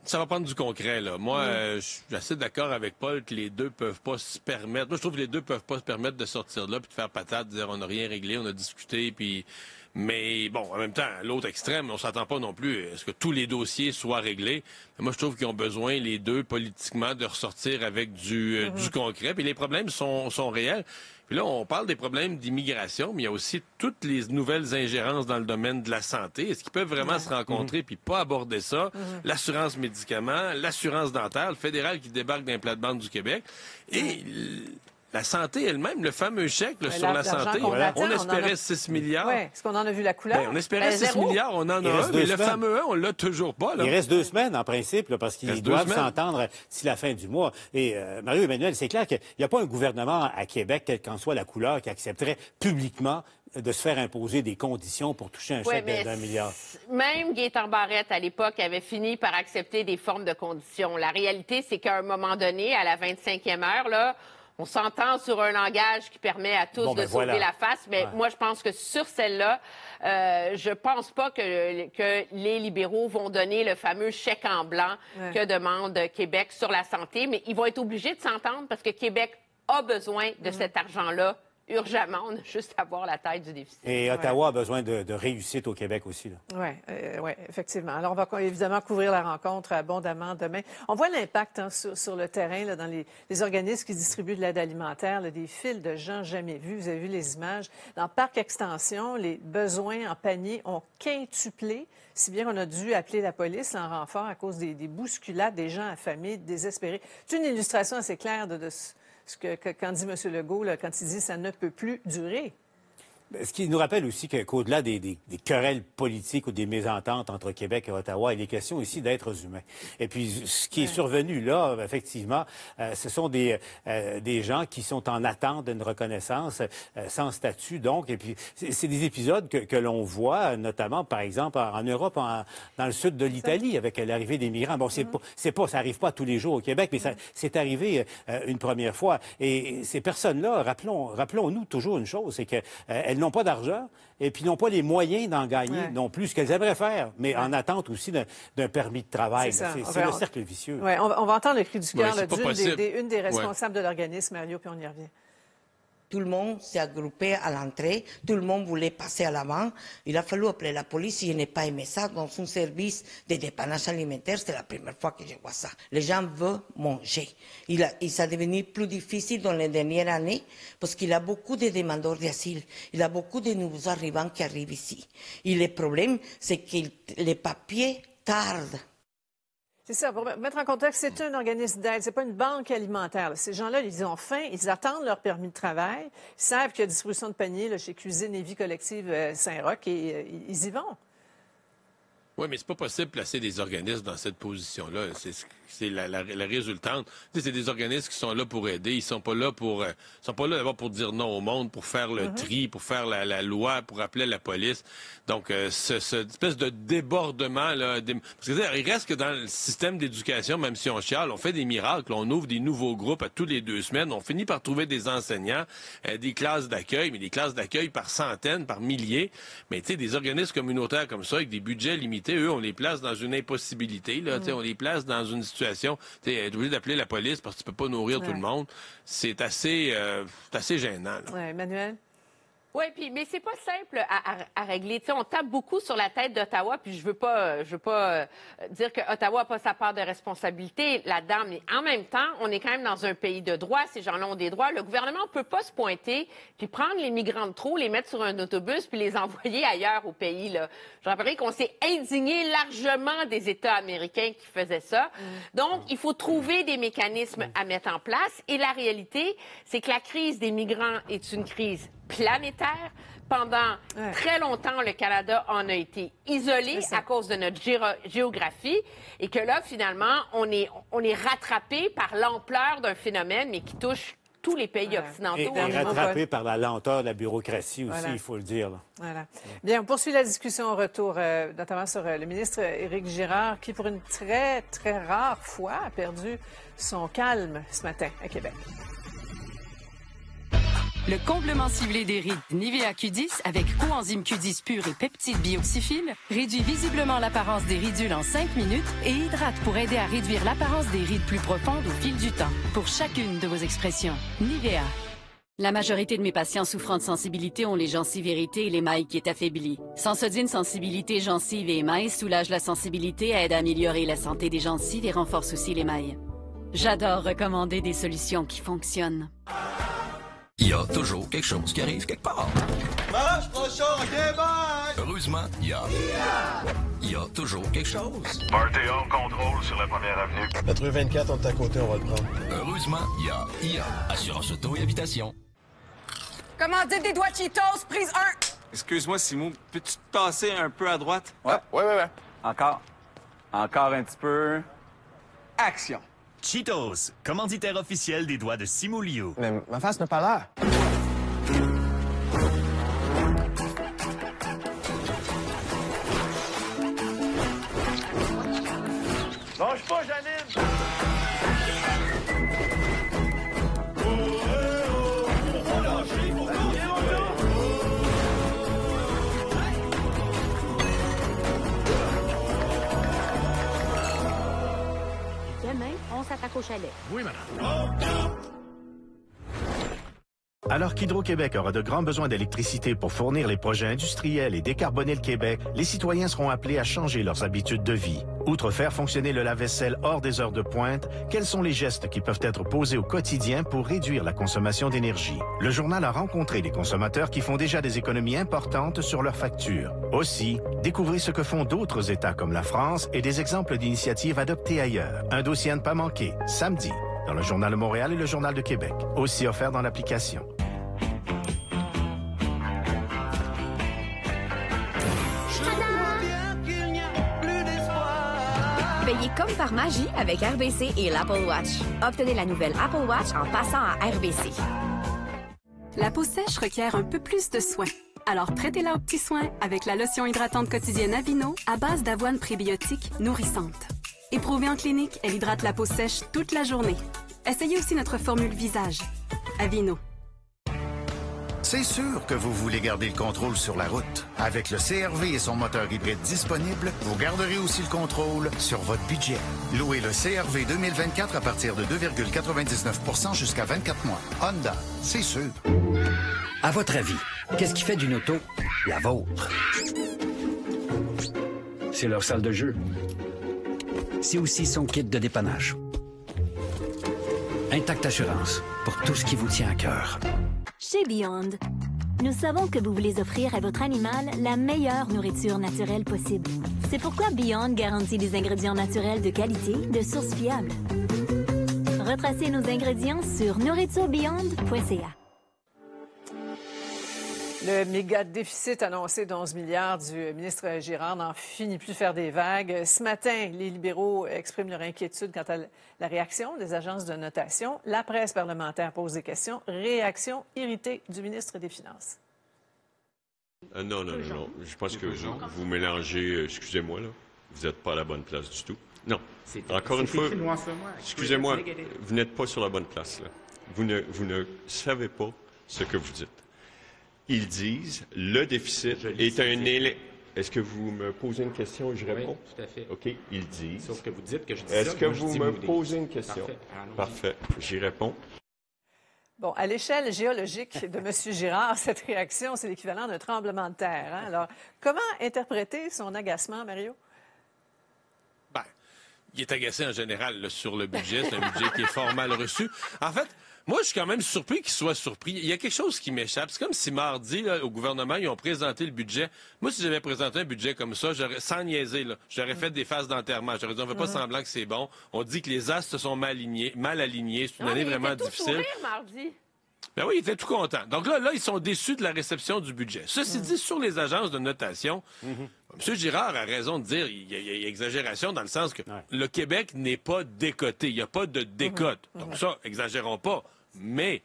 ça va prendre du concret. Là. Moi, Mm. euh, je suis assez d'accord avec Paul que les deux peuvent pas se permettre. Moi, je trouve que les deux peuvent pas se permettre de sortir de là puis de faire patate, de dire on n'a rien réglé, on a discuté, puis. Mais bon, en même temps, à l'autre extrême, on s'attend pas non plus à ce que tous les dossiers soient réglés. Moi, je trouve qu'ils ont besoin, les deux, politiquement, de ressortir avec du, euh, du concret. Puis les problèmes sont, sont réels. Puis là, on parle des problèmes d'immigration, mais il y a aussi toutes les nouvelles ingérences dans le domaine de la santé. Est-ce qu'ils peuvent vraiment se rencontrer puis pas aborder ça? L'assurance médicaments, l'assurance dentaire, le fédéral qui débarque d'un plate-bande du Québec. Et la santé elle-même, le fameux chèque là, sur la santé, attend, on on espérait a- 6 milliards. Oui. Est-ce qu'on en a vu la couleur? Ben, on espérait Ben, 6 zéro. milliards, on en a un, mais le fameux un, on l'a toujours pas. Là. Il reste deux semaines, en principe, là, parce Il qu'ils doivent s'entendre d'ici la fin du mois. Et euh, Mario Emmanuel, c'est clair qu'il n'y a pas un gouvernement à Québec, quelle qu'en soit la couleur, qui accepterait publiquement de se faire imposer des conditions pour toucher un Ouais, chèque de- mais d'un milliard. Même Gaétan Barrette, à l'époque, avait fini par accepter des formes de conditions. La réalité, c'est qu'à un moment donné, à la 25e heure, là, on s'entend sur un langage qui permet à tous Bon, de ben sauver voilà. la face, mais Ouais. moi, je pense que sur celle-là, euh, je pense pas que, que les libéraux vont donner le fameux chèque en blanc Ouais. que demande Québec sur la santé, mais ils vont être obligés de s'entendre parce que Québec a besoin de cet argent-là urgemment. On a juste à voir la taille du déficit. Et Ottawa a besoin de, de réussite au Québec aussi. Oui, ouais, effectivement. Alors, on va évidemment couvrir la rencontre abondamment demain. On voit l'impact hein, sur, sur le terrain, là, dans les, les organismes qui distribuent de l'aide alimentaire, là, des files de gens jamais vus. Vous avez vu les images. Dans Parc Extension, les besoins en panier ont quintuplé, si bien qu'on a dû appeler la police en renfort à cause des, des bousculades, des gens affamés, désespérés. C'est une illustration assez claire de, de quand dit M. Legault, quand il dit ça ne peut plus durer. Ce qui nous rappelle aussi qu'au-delà des, des- des querelles politiques ou des mésententes entre Québec et Ottawa, il est question aussi d'êtres humains. Et puis, ce qui est survenu là, effectivement, euh, ce sont des, euh, des gens qui sont en attente d'une reconnaissance euh, sans statut, donc. Et puis, c'est des épisodes que, que l'on voit, notamment, par exemple, en, en Europe, en- dans le sud de l'Italie, avec l'arrivée des migrants. Bon, c'est pas, c'est pas, ça arrive pas tous les jours au Québec, mais ça, c'est arrivé une première fois. Et ces personnes-là, rappelons, rappelons-nous toujours une chose, c'est qu'elles n'ont pas d'argent et puis n'ont pas les moyens d'en gagner Ouais. non plus, ce qu'elles aimeraient faire, mais en attente aussi d'un permis de travail. C'est Enfin, le cercle vicieux. Ouais, on, va- on va entendre le cri du cœur une des Ouais. responsables de l'organisme, Mario, puis on y revient. Tout le monde s'est regroupé à l'entrée, tout le monde voulait passer à l'avant. Il a fallu appeler la police, je n'ai pas aimé ça. Dans un service de dépannage alimentaire, c'est la première fois que je vois ça. Les gens veulent manger. Il, a, il s'est devenu plus difficile dans les dernières années parce qu'il a beaucoup de demandeurs d'asile. Il a beaucoup de nouveaux arrivants qui arrivent ici. Et le problème, c'est que les papiers tardent. C'est ça. Pour mettre en contexte, c'est un organisme d'aide, c'est pas une banque alimentaire. Ces gens-là, ils ont faim, ils attendent leur permis de travail, ils savent qu'il y a distribution de paniers là, chez Cuisine et Vie Collective euh, Saint-Roch et euh, ils y vont. Oui, mais c'est pas possible de placer des organismes dans cette position-là. C'est la, la, la résultante. C'est des organismes qui sont là pour aider. Ils sont pas là pour, euh, sont pas là d'abord pour dire non au monde, pour faire le Mhm. tri, pour faire la, la loi, pour appeler la police. Donc, euh, ce, ce espèce de débordement là, des- parce que il reste que dans le système d'éducation, même si on chiale, on fait des miracles. On ouvre des nouveaux groupes à tous les deux semaines. On finit par trouver des enseignants, euh, des classes d'accueil, mais des classes d'accueil par centaines, par milliers. Mais tu sais, des organismes communautaires comme ça, avec des budgets limités, eux, on les place dans une impossibilité. Là, Mm. on les place dans une situation. Tu être obligé d'appeler la police parce que tu peux pas nourrir tout le monde. C'est assez, euh, assez gênant. là. Ouais, Emmanuel? Oui, puis mais c'est pas simple à, à- à régler. Tu sais, on tape beaucoup sur la tête d'Ottawa, puis je veux pas, euh, je veux pas euh, dire que Ottawa a pas sa part de responsabilité là-dedans, mais en même temps, on est quand même dans un pays de droit. Ces gens-là ont des droits. Le gouvernement peut pas se pointer puis prendre les migrants de trop, les mettre sur un autobus puis les envoyer ailleurs au pays. Là. Je rappellerai qu'on s'est indigné largement des États américains qui faisaient ça. Donc, il faut trouver des mécanismes à mettre en place. Et la réalité, c'est que la crise des migrants est une crise planétaire. Pendant très longtemps, le Canada en a été isolé à cause de notre géographie et que là, finalement, on est, on est rattrapé par l'ampleur d'un phénomène, mais qui touche tous les pays occidentaux. Et, et rattrapé par la lenteur de la bureaucratie aussi, Voilà. il faut le dire. là. Voilà. Bien, on poursuit la discussion au retour, euh, notamment sur euh, le ministre Éric Girard, qui, pour une très, très rare fois, a perdu son calme ce matin à Québec. Le comblement ciblé des rides Nivea Q10 avec coenzyme Q10 pur et peptides bioxyphiles réduit visiblement l'apparence des ridules en 5 minutes et hydrate pour aider à réduire l'apparence des rides plus profondes au fil du temps. Pour chacune de vos expressions, Nivea. La majorité de mes patients souffrant de sensibilité ont les gencives irritées et l'émail qui est affaibli. Sensodine Sensibilité Gencives et émail soulage la sensibilité, aide à améliorer la santé des gencives et renforce aussi l'émail. J'adore recommander des solutions qui fonctionnent. Il y a toujours quelque chose qui arrive quelque part. Marche, prochain, ok, bye! Heureusement, il y a... Il y a toujours quelque chose. Party home contrôle sur la première avenue. Notre rue 24, on est à côté, on va le prendre. Heureusement, il y a... Il y a Assurance auto et habitation. Commandez des doigts Cheetos, prise 1. Excuse-moi, Simon, peux-tu te passer un peu à droite? Ouais, ouais, ouais, ouais. Encore. Encore un petit peu. Action. Cheetos, commanditaire officiel des doigts de Simulio. Mais ma face n'a pas l'air. Lâche pas, Janine! Demain, on s'attaque Alors qu'Hydro-Québec aura de grands besoins d'électricité pour fournir les projets industriels et décarboner le Québec, les citoyens seront appelés à changer leurs habitudes de vie. Outre faire fonctionner le lave-vaisselle hors des heures de pointe, quels sont les gestes qui peuvent être posés au quotidien pour réduire la consommation d'énergie? Le journal a rencontré des consommateurs qui font déjà des économies importantes sur leurs factures. Aussi, découvrez ce que font d'autres États comme la France et des exemples d'initiatives adoptées ailleurs. Un dossier à ne pas manquer, samedi, dans le Journal de Montréal et le Journal de Québec, aussi offert dans l'application. Comme par magie avec RBC et l'Apple Watch. Obtenez la nouvelle Apple Watch en passant à RBC. La peau sèche requiert un peu plus de soins. Alors traitez-la aux petits soins avec la lotion hydratante quotidienne Avino à base d'avoine prébiotique nourrissante. Éprouvée en clinique, elle hydrate la peau sèche toute la journée. Essayez aussi notre formule visage. Avino. C'est sûr que vous voulez garder le contrôle sur la route. Avec le CRV et son moteur hybride disponible, vous garderez aussi le contrôle sur votre budget. Louez le CRV 2024 à partir de 2,99% jusqu'à 24 mois. Honda, c'est sûr. À votre avis, qu'est-ce qui fait d'une auto la vôtre? C'est leur salle de jeu. C'est aussi son kit de dépannage. Intact Assurance, pour tout ce qui vous tient à cœur. Chez Beyond, nous savons que vous voulez offrir à votre animal la meilleure nourriture naturelle possible. C'est pourquoi Beyond garantit des ingrédients naturels de qualité, de sources fiables. Retracez nos ingrédients sur nourriturebeyond.ca. Le méga déficit annoncé d'11 milliards du ministre Girard n'en finit plus de faire des vagues. Ce matin, les libéraux expriment leur inquiétude quant à la réaction des agences de notation. La presse parlementaire pose des questions. Réaction irritée du ministre des Finances. Euh, non, non, non, non. Je pense que vous, vous mélangez, euh, excusez-moi, là. Vous n'êtes pas à la bonne place du tout. Non. Encore une fois, excusez-moi, vous n'êtes pas sur la bonne place, là. Vous ne, vous ne savez pas ce que vous dites. Ils disent le déficit est un élément. Est-ce que vous me posez une question et je réponds? Oui, tout à fait. OK. Ils disent. Sauf que vous dites que je dis Est-ce que moi, vous me posez une question? Parfait. Parfait. J'y réponds. Bon, à l'échelle géologique de M. Girard, cette réaction, c'est l'équivalent d'un tremblement de terre. hein? Alors, comment interpréter son agacement, Mario? Ben, il est agacé en général là, sur le budget. C'est un budget qui est fort mal reçu. En fait, moi, je suis quand même surpris qu'il soit surpris. Il y a quelque chose qui m'échappe. C'est comme si mardi, là, au gouvernement, ils ont présenté le budget. Moi, si j'avais présenté un budget comme ça, j'aurais, sans niaiser, là, j'aurais fait des phases d'enterrement. J'aurais dit, on ne fait pas Mhm. semblant que c'est bon. On dit que les astres se sont mal alignés. Mal alignés. C'est une Non, année vraiment tout difficile. sourire mardi. Ben oui, ils étaient tout contents. Donc là, là, ils sont déçus de la réception du budget. Ceci dit, sur les agences de notation, M. Girard a raison de dire, il y, a, il y a exagération dans le sens que le Québec n'est pas décoté. Il n'y a pas de décote. Donc ça, exagérons pas. Mais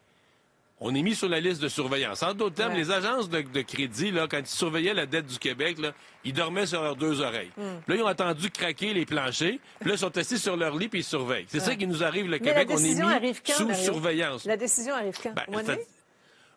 on est mis sur la liste de surveillance. En d'autres termes, Ouais. les agences de, de crédit, là, quand ils surveillaient la dette du Québec, là, ils dormaient sur leurs deux oreilles. Mm. Puis Là, ils ont entendu craquer les planchers. Puis là, ils sont assis sur leur lit puis ils surveillent. C'est Ouais. ça qui nous arrive, le Mais Québec. la On est décision mis arrive quand, sous surveillance. La décision arrive quand? Ben,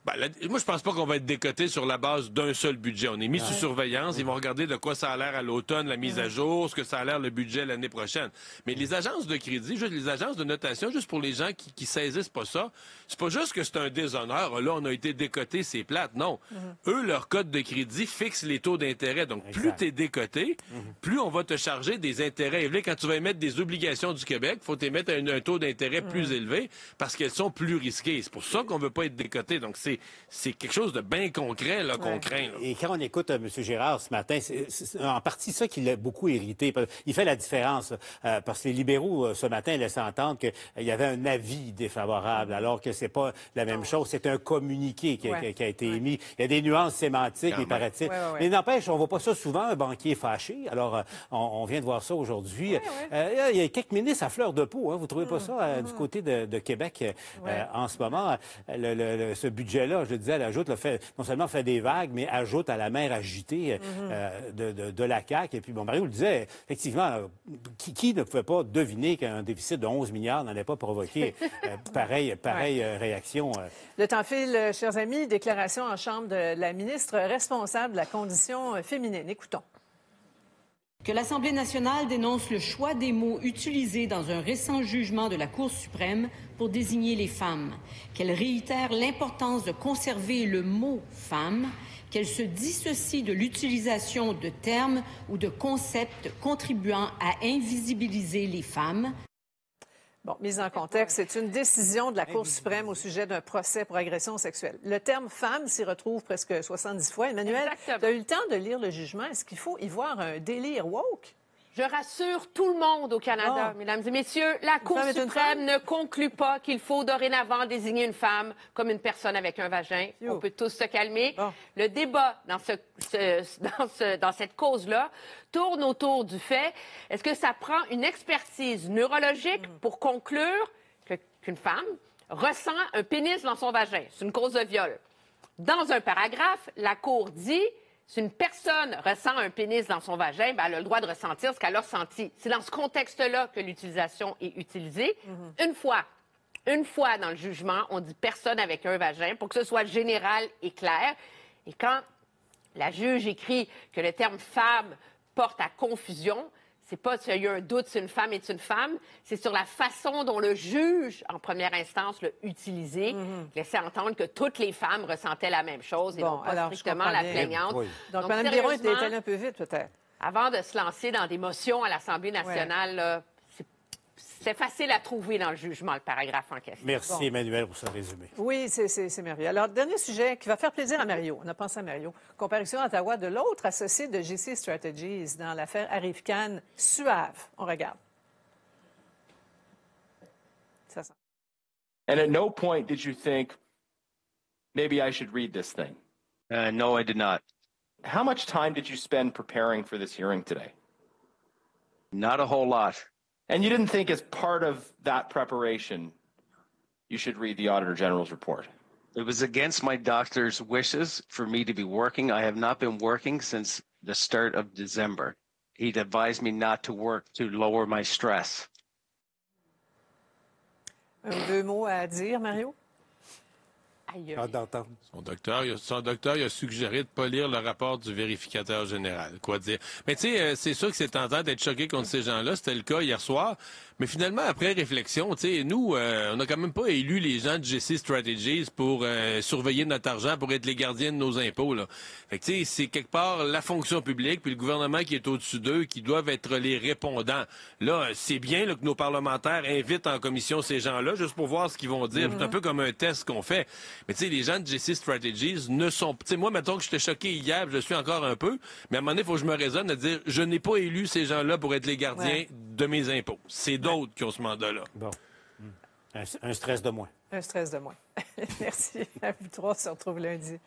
Ben, la- moi, je pense pas qu'on va être décoté sur la base d'un seul budget. On est mis Ouais. sous surveillance. Ils vont regarder de quoi ça a l'air à l'automne, la mise à jour, ce que ça a l'air le budget l'année prochaine. Mais les agences de crédit, juste les agences de notation, juste pour les gens qui, qui saisissent pas ça, c'est pas juste que c'est un déshonneur. Là, on a été décoté, c'est plate. Non. Eux, leur code de crédit fixe les taux d'intérêt. Donc, plus tu es décoté, plus on va te charger des intérêts élevés. Quand tu vas émettre des obligations du Québec, faut émettre un, un taux d'intérêt plus élevé parce qu'elles sont plus risquées. C'est pour ça qu'on veut pas être décoté. Donc, c'est c'est quelque chose de bien concret là, qu'on craint. là. Et quand on écoute euh, M. Gérard ce matin, c'est c'est en partie ça qui l'a beaucoup irrité. Il fait la différence, euh, parce que les libéraux, euh, ce matin, laissaient entendre qu'il y avait un avis défavorable, alors que c'est pas la même chose. C'est un communiqué qui a, Ouais. qui a été émis. Il y a des nuances sémantiques, il paraît-il. Ouais, ouais, ouais. Mais n'empêche, on voit pas ça souvent, un banquier fâché. Alors, euh, on, on vient de voir ça aujourd'hui. Euh, il y a quelques ministres à fleur de peau. Hein. Vous trouvez pas ça euh, du côté de, de Québec euh, en ce moment? Le, le- le- ce budget-là, je le disais, elle ajoute, fait, non seulement fait des vagues, mais ajoute à la mer agitée euh, Mhm. euh, de, de, de la CAQ. Et puis, bon, Mario le disait, effectivement, qui, qui ne pouvait pas deviner qu'un déficit de 11 milliards n'allait pas provoquer euh, pareille, pareille réaction? Le temps file, chers amis. Déclaration en Chambre de la ministre responsable de la condition féminine. Écoutons. Que l'Assemblée nationale dénonce le choix des mots utilisés dans un récent jugement de la Cour suprême pour désigner les femmes. Qu'elle réitère l'importance de conserver le mot femme. Qu'elle se dissocie de l'utilisation de termes ou de concepts contribuant à invisibiliser les femmes. Bon, mise en contexte, c'est une décision de la Cour suprême au sujet d'un procès pour agression sexuelle. Le terme femme s'y retrouve presque 70 fois. Emmanuel, tu as eu le temps de lire le jugement? Est-ce qu'il faut y voir un délire woke? Je rassure tout le monde au Canada, Oh. mesdames et messieurs, la Cour suprême ne conclut pas qu'il faut dorénavant désigner une femme comme une personne avec un vagin. On peut tous se calmer. Le débat dans, ce, ce- dans, ce- dans cette cause-là tourne autour du fait est-ce que ça prend une expertise neurologique pour conclure qu'une femme ressent un pénis dans son vagin? C'est une cause de viol. Dans un paragraphe, la Cour dit si une personne ressent un pénis dans son vagin, ben, elle a le droit de ressentir ce qu'elle a ressenti. C'est dans ce contexte-là que l'utilisation est utilisée. Une fois, une fois dans le jugement, on dit personne avec un vagin pour que ce soit général et clair. Et quand la juge écrit que le terme femme porte à confusion, c'est pas s'il y a eu un doute si une femme est une femme, c'est sur la façon dont le juge, en première instance, l'a utilisé, laissait entendre que toutes les femmes ressentaient la même chose et Bon, non pas alors, strictement la plaignante. Oui. Donc, Mme Biron était allée un peu vite, peut-être. Avant de se lancer dans des motions à l'Assemblée nationale, là, c'est- facile à trouver dans le jugement, le paragraphe en question. Merci, Bon. Emmanuel, pour ce résumé. Oui, c'est merveilleux. Alors, dernier sujet qui va faire plaisir à Mario. On a pensé à Mario. Comparution à Ottawa de l'autre associé de GC Strategies dans l'affaire Arif Khan, Suave. On regarde. Ça sent. And at no point did you think, maybe I should read this thing. Uh, no, I did not. How much time did you spend preparing for this hearing today? Not a whole lot. And you didn't think, as part of that preparation, you should read the Auditor General's report? It was against my doctor's wishes for me to be working. I have not been working since the start of December. He'd advised me not to work to lower my stress. Un deux mots à dire, Mario? Son docteur, il a, son docteur il a suggéré de ne pas lire le rapport du vérificateur général. Quoi dire? Mais tu sais, euh, c'est sûr que c'est tentant d'être choqué contre ces gens-là. C'était le cas hier soir. Mais finalement, après réflexion, tu sais, nous, euh, on n'a quand même pas élu les gens de GC Strategies pour euh, surveiller notre argent, pour être les gardiens de nos impôts. Là. Fait que tu sais, c'est quelque part la fonction publique, puis le gouvernement qui est au-dessus d'eux, qui doivent être les répondants. Là, c'est bien là, que nos parlementaires invitent en commission ces gens-là, juste pour voir ce qu'ils vont dire. C'est un peu comme un test qu'on fait. Mais tu sais, les gens de GC Strategies ne sont... Tu sais, moi, mettons que j'étais choqué hier, je suis encore un peu, mais à un moment donné, il faut que je me raisonne de dire, je n'ai pas élu ces gens-là pour être les gardiens Ouais. De mes impôts. C'est d'autres qui ont ce mandat-là. Bon. Un, un stress de moins. Un stress de moins. Merci. À vous trois, on se retrouve lundi.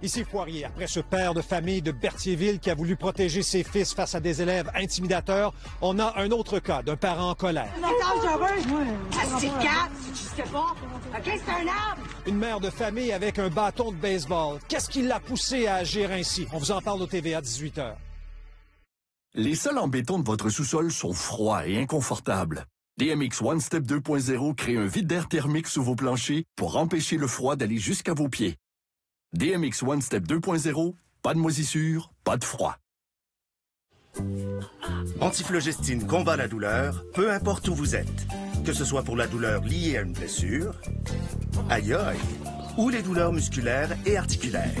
Ici Poirier, après ce père de famille de Berthierville qui a voulu protéger ses fils face à des élèves intimidateurs, on a un autre cas d'un parent en colère. Une mère de famille avec un bâton de baseball. Qu'est-ce qui l'a poussé à agir ainsi? On vous en parle au TVA 18h. Les sols en béton de votre sous-sol sont froids et inconfortables. DMX One Step 2.0 crée un vide d'air thermique sous vos planchers pour empêcher le froid d'aller jusqu'à vos pieds. DMX One Step 2.0, pas de moisissure, pas de froid. Antiflogestine combat la douleur, peu importe où vous êtes. Que ce soit pour la douleur liée à une blessure, aïe aïe, ou les douleurs musculaires et articulaires.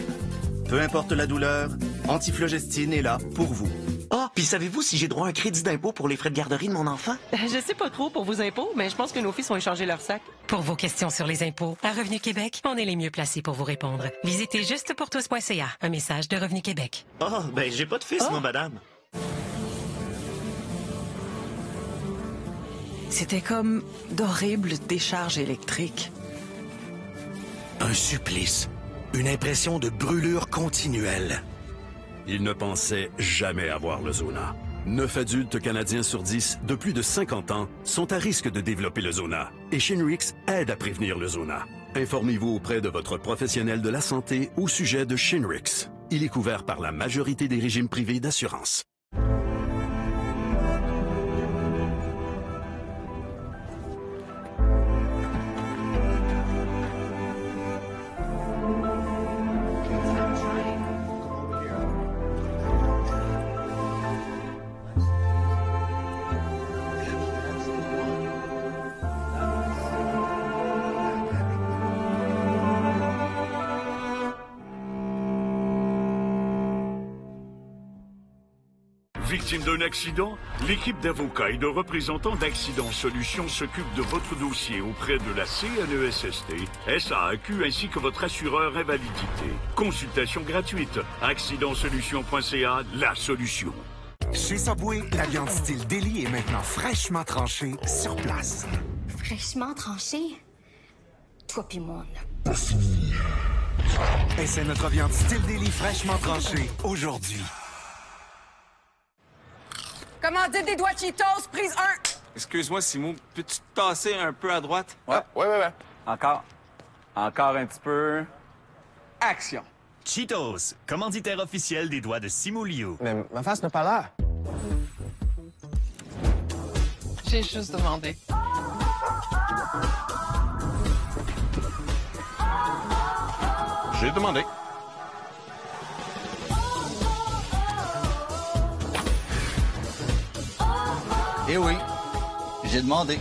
Peu importe la douleur, Antiflogestine est là pour vous. Ah, puis savez-vous si j'ai droit à un crédit d'impôt pour les frais de garderie de mon enfant? Je sais pas trop pour vos impôts, mais je pense que nos fils ont échangé leur sac. Pour vos questions sur les impôts, à Revenu Québec, on est les mieux placés pour vous répondre. Visitez justepourtous.ca. Un message de Revenu Québec. Ah, ben j'ai pas de fils, moi, madame. C'était comme d'horribles décharges électriques. Un supplice. Une impression de brûlure continuelle. Il ne pensait jamais avoir le zona. Neuf adultes canadiens sur 10 de plus de 50 ans sont à risque de développer le zona. Et Shinrix aide à prévenir le zona. Informez-vous auprès de votre professionnel de la santé au sujet de Shinrix. Il est couvert par la majorité des régimes privés d'assurance. Victime d'un accident L'équipe d'avocats et de représentants d'Accident Solutions s'occupe de votre dossier auprès de la CNESST, SAAQ ainsi que votre assureur invalidité. Consultation gratuite. Accidentsolutions.ca, la solution. Chez Subway, la viande style Deli est maintenant fraîchement tranchée sur place. Fraîchement tranché. Toi pis moi, Et c'est notre viande style Deli fraîchement tranchée aujourd'hui. Commandez des doigts Cheetos, prise 1. Excuse-moi, Simon, peux-tu te tasser un peu à droite? Ouais, ouais, ouais, ouais. Encore. Encore un petit peu. Action. Cheetos, commanditaire officiel des doigts de Simulio. Mais ma face n'a pas l'air. J'ai juste demandé. J'ai demandé. Eh oui, j'ai demandé.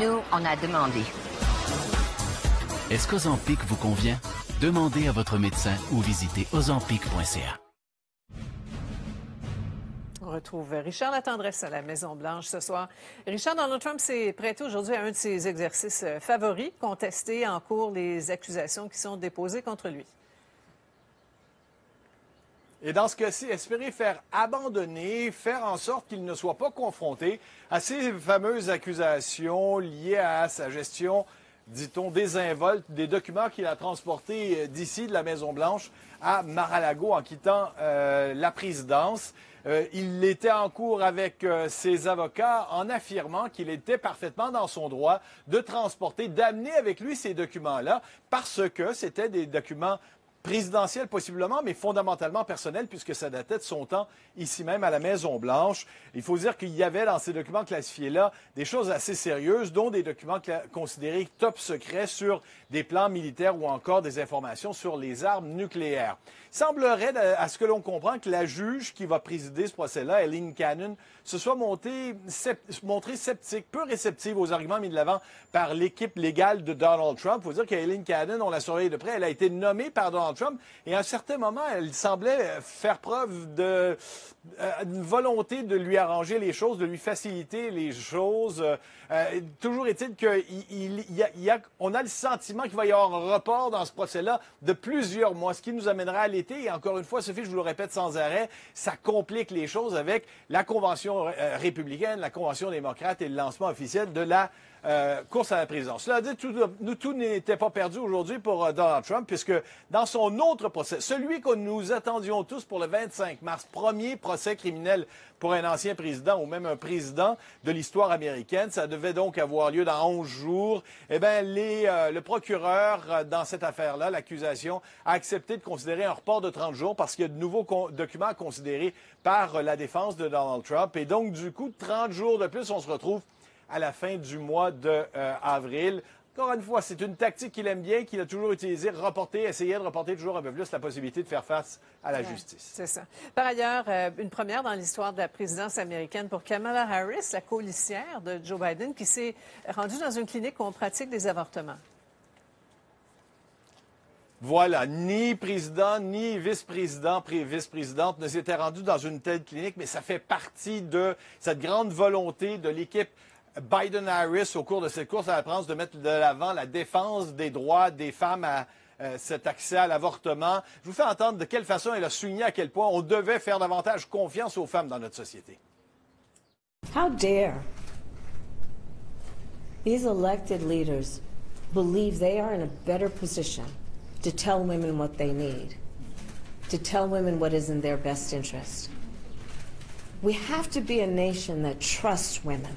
Nous, on a demandé. Est-ce qu'Ozempic vous convient? Demandez à votre médecin ou visitez ozempic.ca. On retrouve Richard Latendresse à la Maison-Blanche ce soir. Richard, Donald Trump s'est prêté aujourd'hui à un de ses exercices favoris, contester en cours les accusations qui sont déposées contre lui. Et dans ce cas-ci, espérer faire abandonner, faire en sorte qu'il ne soit pas confronté à ces fameuses accusations liées à sa gestion dit-on, désinvolte des documents qu'il a transportés euh, d'ici, de la Maison-Blanche, à Mar-a-Lago en quittant euh, la présidence. Euh, il était en cours avec ses avocats en affirmant qu'il était parfaitement dans son droit de transporter, d'amener avec lui ces documents-là, parce que c'était des documents présidentielle possiblement, mais fondamentalement personnel, puisque ça datait de son temps ici même à la Maison-Blanche. Il faut dire qu'il y avait dans ces documents classifiés-là des choses assez sérieuses, dont des documents considérés top secrets sur des plans militaires ou encore des informations sur les armes nucléaires. Il semblerait, à ce que l'on comprend, que la juge qui va présider ce procès-là, Eileen Cannon, se soit montrée sceptique, peu réceptive aux arguments mis de l'avant par l'équipe légale de Donald Trump. Il faut dire qu'Eileen Cannon, on l'a surveillée de près, elle a été nommée par Donald Trump et à un certain moment, elle semblait faire preuve euh, une volonté de lui arranger les choses, de lui faciliter les choses. Euh, toujours est-il qu'on a, a le sentiment qu'il va y avoir un report dans ce procès-là de plusieurs mois, ce qui nous amènera à l'été. Et encore une fois, Sophie, je vous le répète sans arrêt, ça complique les choses avec la Convention euh, républicaine, la Convention démocrate et le lancement officiel de la euh, course à la présidence. Cela dit, tout, tout n'était pas perdu aujourd'hui pour euh, Donald Trump, puisque dans son autre procès, celui que nous attendions tous pour le 25 mars, premier procès criminel pour un ancien président ou même un président de l'histoire américaine, ça devait donc avoir lieu dans 11 jours. Eh bien, euh, le procureur, dans cette affaire-là, l'accusation, a accepté de considérer un report de 30 jours parce qu'il y a de nouveaux documents à considérer par la défense de Donald Trump. Et donc, du coup, 30 jours de plus, on se retrouve à la fin du mois d'avril. Euh, Encore une fois, c'est une tactique qu'il aime bien, qu'il a toujours utilisée, reporter, essayer de reporter toujours un peu plus la possibilité de faire face à la justice. C'est ça. Par ailleurs, euh, une première dans l'histoire de la présidence américaine pour Kamala Harris, la colissière de Joe Biden, qui s'est rendue dans une clinique où on pratique des avortements. Voilà, ni président, ni vice-président, vice-présidente ne s'étaient rendus dans une telle clinique, mais ça fait partie de cette grande volonté de l'équipe Biden-Harris au cours de cette course à la France de mettre de l'avant la défense des droits des femmes à euh, cet accès à l'avortement. Je vous fais entendre de quelle façon elle a souligné à quel point on devait faire davantage confiance aux femmes dans notre société. How dare these elected leaders believe they are in a better position to tell women what they need, to tell women what is in their best interest? We have to be a nation that trusts women.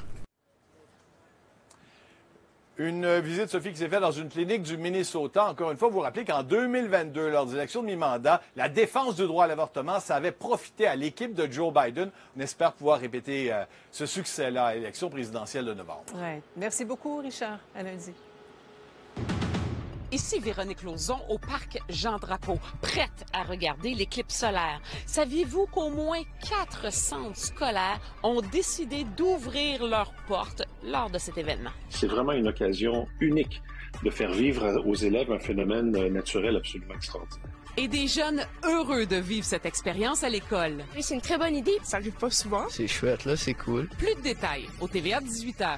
Une visite, Sophie, qui s'est faite dans une clinique du Minnesota. Encore une fois, vous rappelez qu'en 2022, lors des élections de mi-mandat, la défense du droit à l'avortement, ça avait profité à l'équipe de Joe Biden. On espère pouvoir répéter euh, ce succès-là à l'élection présidentielle de novembre. Merci beaucoup, Richard. À lundi. Ici Véronique Lauzon au parc Jean Drapeau, prête à regarder l'éclipse solaire. Saviez-vous qu'au moins quatre centres scolaires ont décidé d'ouvrir leurs portes lors de cet événement? C'est vraiment une occasion unique de faire vivre aux élèves un phénomène naturel absolument extraordinaire. Et des jeunes heureux de vivre cette expérience à l'école. C'est une très bonne idée. Ça arrive pas souvent. C'est chouette, là, c'est cool. Plus de détails au TVA 18h.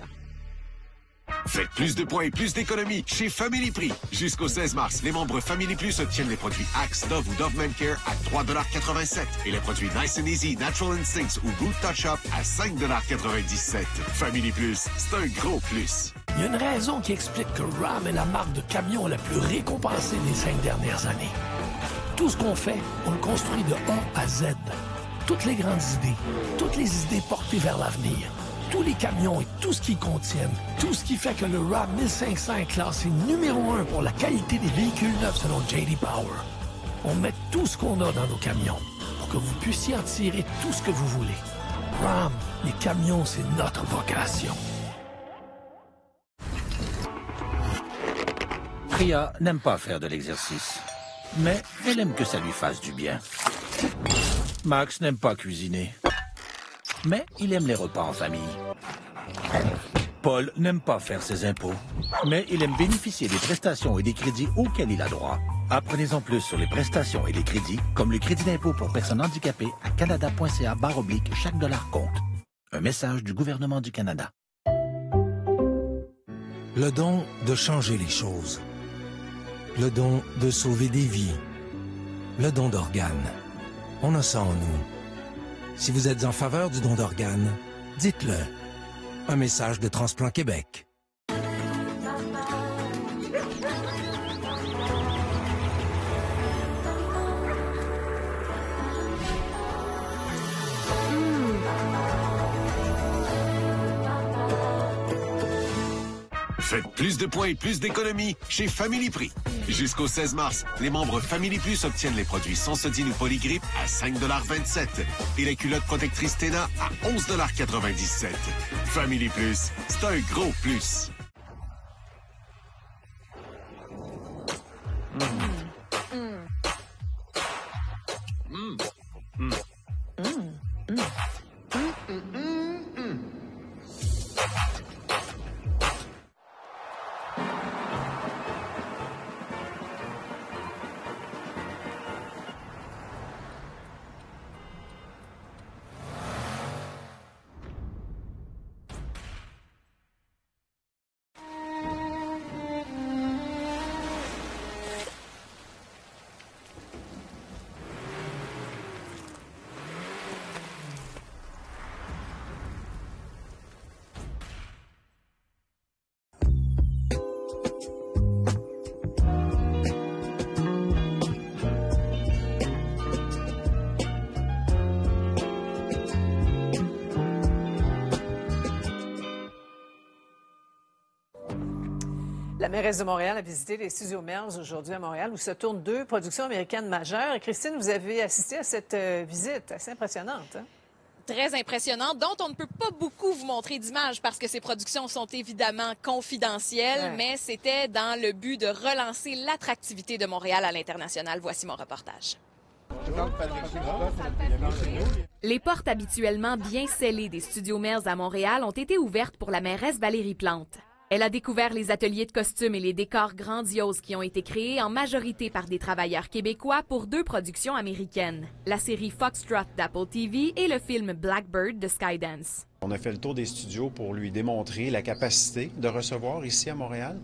Faites plus de points et plus d'économies chez Family Prix. Jusqu'au 16 mars, les membres Family Plus obtiennent les produits Axe, Dove ou Dove Man Care à 3,87 et les produits Nice and Easy, Natural Instincts ou Good Touch Up à 5,97 Family Plus, c'est un gros plus. Il y a une raison qui explique que Ram est la marque de camion la plus récompensée des cinq dernières années. Tout ce qu'on fait, on le construit de A à Z. Toutes les grandes idées, toutes les idées portées vers l'avenir tous les camions et tout ce qu'ils contiennent. Tout ce qui fait que le RAM 1500 est classé numéro un pour la qualité des véhicules neufs selon JD Power. On met tout ce qu'on a dans nos camions pour que vous puissiez en tirer tout ce que vous voulez. RAM, les camions, c'est notre vocation. Priya n'aime pas faire de l'exercice, mais elle aime que ça lui fasse du bien. Max n'aime pas cuisiner, mais il aime les repas en famille. Paul n'aime pas faire ses impôts, mais il aime bénéficier des prestations et des crédits auxquels il a droit. Apprenez-en plus sur les prestations et les crédits, comme le crédit d'impôt pour personnes handicapées à canada.ca oblique chaque dollar compte. Un message du gouvernement du Canada. Le don de changer les choses. Le don de sauver des vies. Le don d'organes. On a ça en nous. Si vous êtes en faveur du don d'organes, dites-le. Un message de Transplant Québec. Faites plus de points et plus d'économies chez Family Prix. Jusqu'au 16 mars, les membres Family Plus obtiennent les produits Sensodine ou Polygrippe à 5,27 et les culottes protectrices Tena à 11,97 Family Plus, c'est un gros plus. La mairesse de Montréal a visité les studios Merz aujourd'hui à Montréal où se tournent deux productions américaines majeures. Et Christine, vous avez assisté à cette euh, visite assez impressionnante. hein? très impressionnante, dont on ne peut pas beaucoup vous montrer d'images parce que ces productions sont évidemment confidentielles, Ouais. mais c'était dans le but de relancer l'attractivité de Montréal à l'international. Voici mon reportage. Les portes habituellement bien scellées des studios Mers à Montréal ont été ouvertes pour la mairesse Valérie Plante. Elle a découvert les ateliers de costumes et les décors grandioses qui ont été créés en majorité par des travailleurs québécois pour deux productions américaines, la série Foxtrot d'Apple TV et le film Blackbird de Skydance. On a fait le tour des studios pour lui démontrer la capacité de recevoir ici à Montréal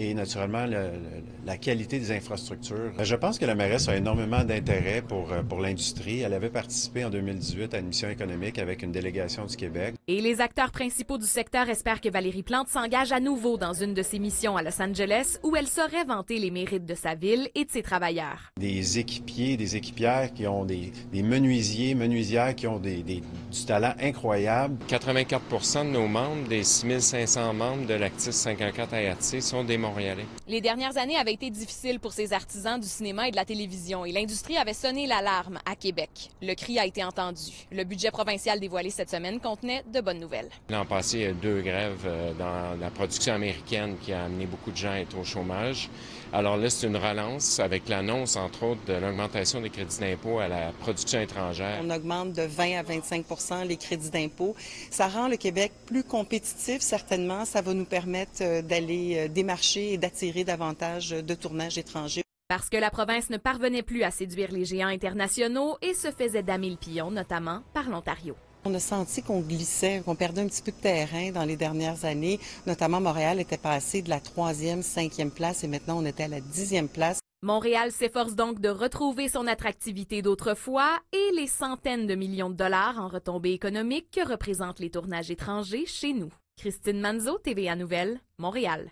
et naturellement le- le- la qualité des infrastructures. Je pense que la mairesse a énormément d'intérêt pour, euh, pour l'industrie. Elle avait participé en 2018 à une mission économique avec une délégation du Québec. Et les acteurs principaux du secteur espèrent que Valérie Plante s'engage à nouveau dans une de ses missions à Los Angeles où elle saurait vanter les mérites de sa ville et de ses travailleurs. Des équipiers, des équipières qui ont des, des menuisiers, menuisières qui ont des, des- du talent incroyable. 84 de nos membres, des 6500 membres de l'Actis 54 ART, sont des Montréalais. Les dernières années avaient été difficiles pour ces artisans du cinéma et de la télévision et l'industrie avait sonné l'alarme à Québec. Le cri a été entendu. Le budget provincial dévoilé cette semaine contenait de bonnes nouvelles. L'an passé, il y a eu deux grèves euh, dans la production américaine qui a amené beaucoup de gens à être au chômage. Alors là, c'est une relance avec l'annonce, entre autres, de l'augmentation des crédits d'impôt à la production étrangère. On augmente de 20 à 25 les crédits d'impôt. Ça rend le Québec plus compétitif, certainement. Ça va nous permettre euh, d'aller euh, démarcher et d'attirer davantage de tournages étrangers. Parce que la province ne parvenait plus à séduire les géants internationaux et se faisait damer le pion, notamment par l'Ontario. On a senti qu'on glissait, qu'on perdait un petit peu de terrain dans les dernières années. Notamment, Montréal était passé de la troisième, cinquième place et maintenant on était à la dixième place. Montréal s'efforce donc de retrouver son attractivité d'autrefois et les centaines de millions de dollars en retombées économiques que représentent les tournages étrangers chez nous. Christine Manzo, TVA Nouvelle, Montréal.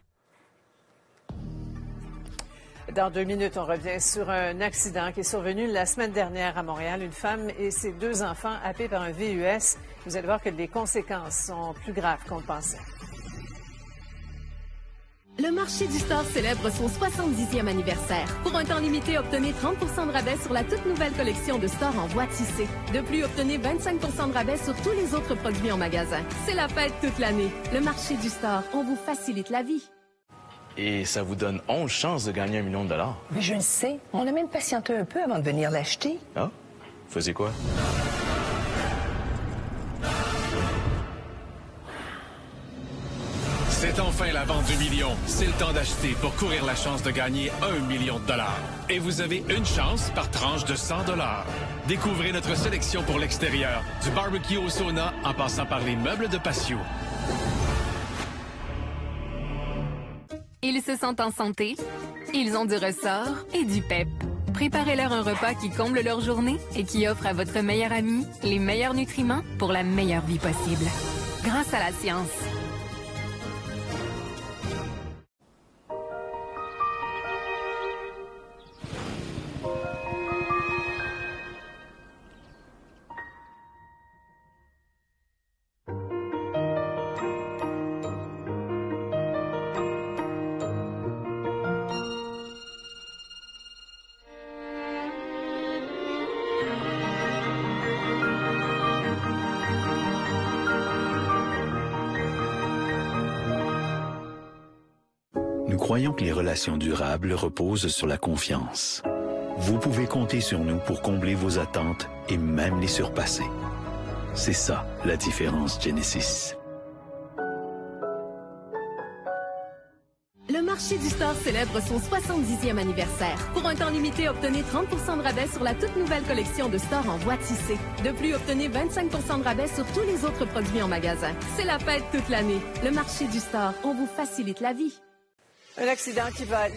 Dans deux minutes, on revient sur un accident qui est survenu la semaine dernière à Montréal. Une femme et ses deux enfants happés par un VUS. Vous allez voir que les conséquences sont plus graves qu'on le pensait. Le marché du store célèbre son 70e anniversaire. Pour un temps limité, obtenez 30% de rabais sur la toute nouvelle collection de stores en bois tissée. De plus, obtenez 25% de rabais sur tous les autres produits en magasin. C'est la fête toute l'année. Le marché du store, on vous facilite la vie. Et ça vous donne 11 chances de gagner un million de dollars. Mais je le sais. On a même patienté un peu avant de venir l'acheter. Ah? Faisiez quoi? C'est enfin la vente du million. C'est le temps d'acheter pour courir la chance de gagner un million de dollars. Et vous avez une chance par tranche de 100 dollars. Découvrez notre sélection pour l'extérieur, du barbecue au sauna en passant par les meubles de patio. Ils se sentent en santé, ils ont du ressort et du pep. Préparez-leur un repas qui comble leur journée et qui offre à votre meilleur ami les meilleurs nutriments pour la meilleure vie possible. Grâce à la science. Les relations durables reposent sur la confiance. Vous pouvez compter sur nous pour combler vos attentes et même les surpasser. C'est ça, la différence Genesis. Le marché du store célèbre son 70e anniversaire. Pour un temps limité, obtenez 30% de rabais sur la toute nouvelle collection de stores en bois tissé. De plus, obtenez 25% de rabais sur tous les autres produits en magasin. C'est la fête toute l'année. Le marché du store, on vous facilite la vie. Un accident qui va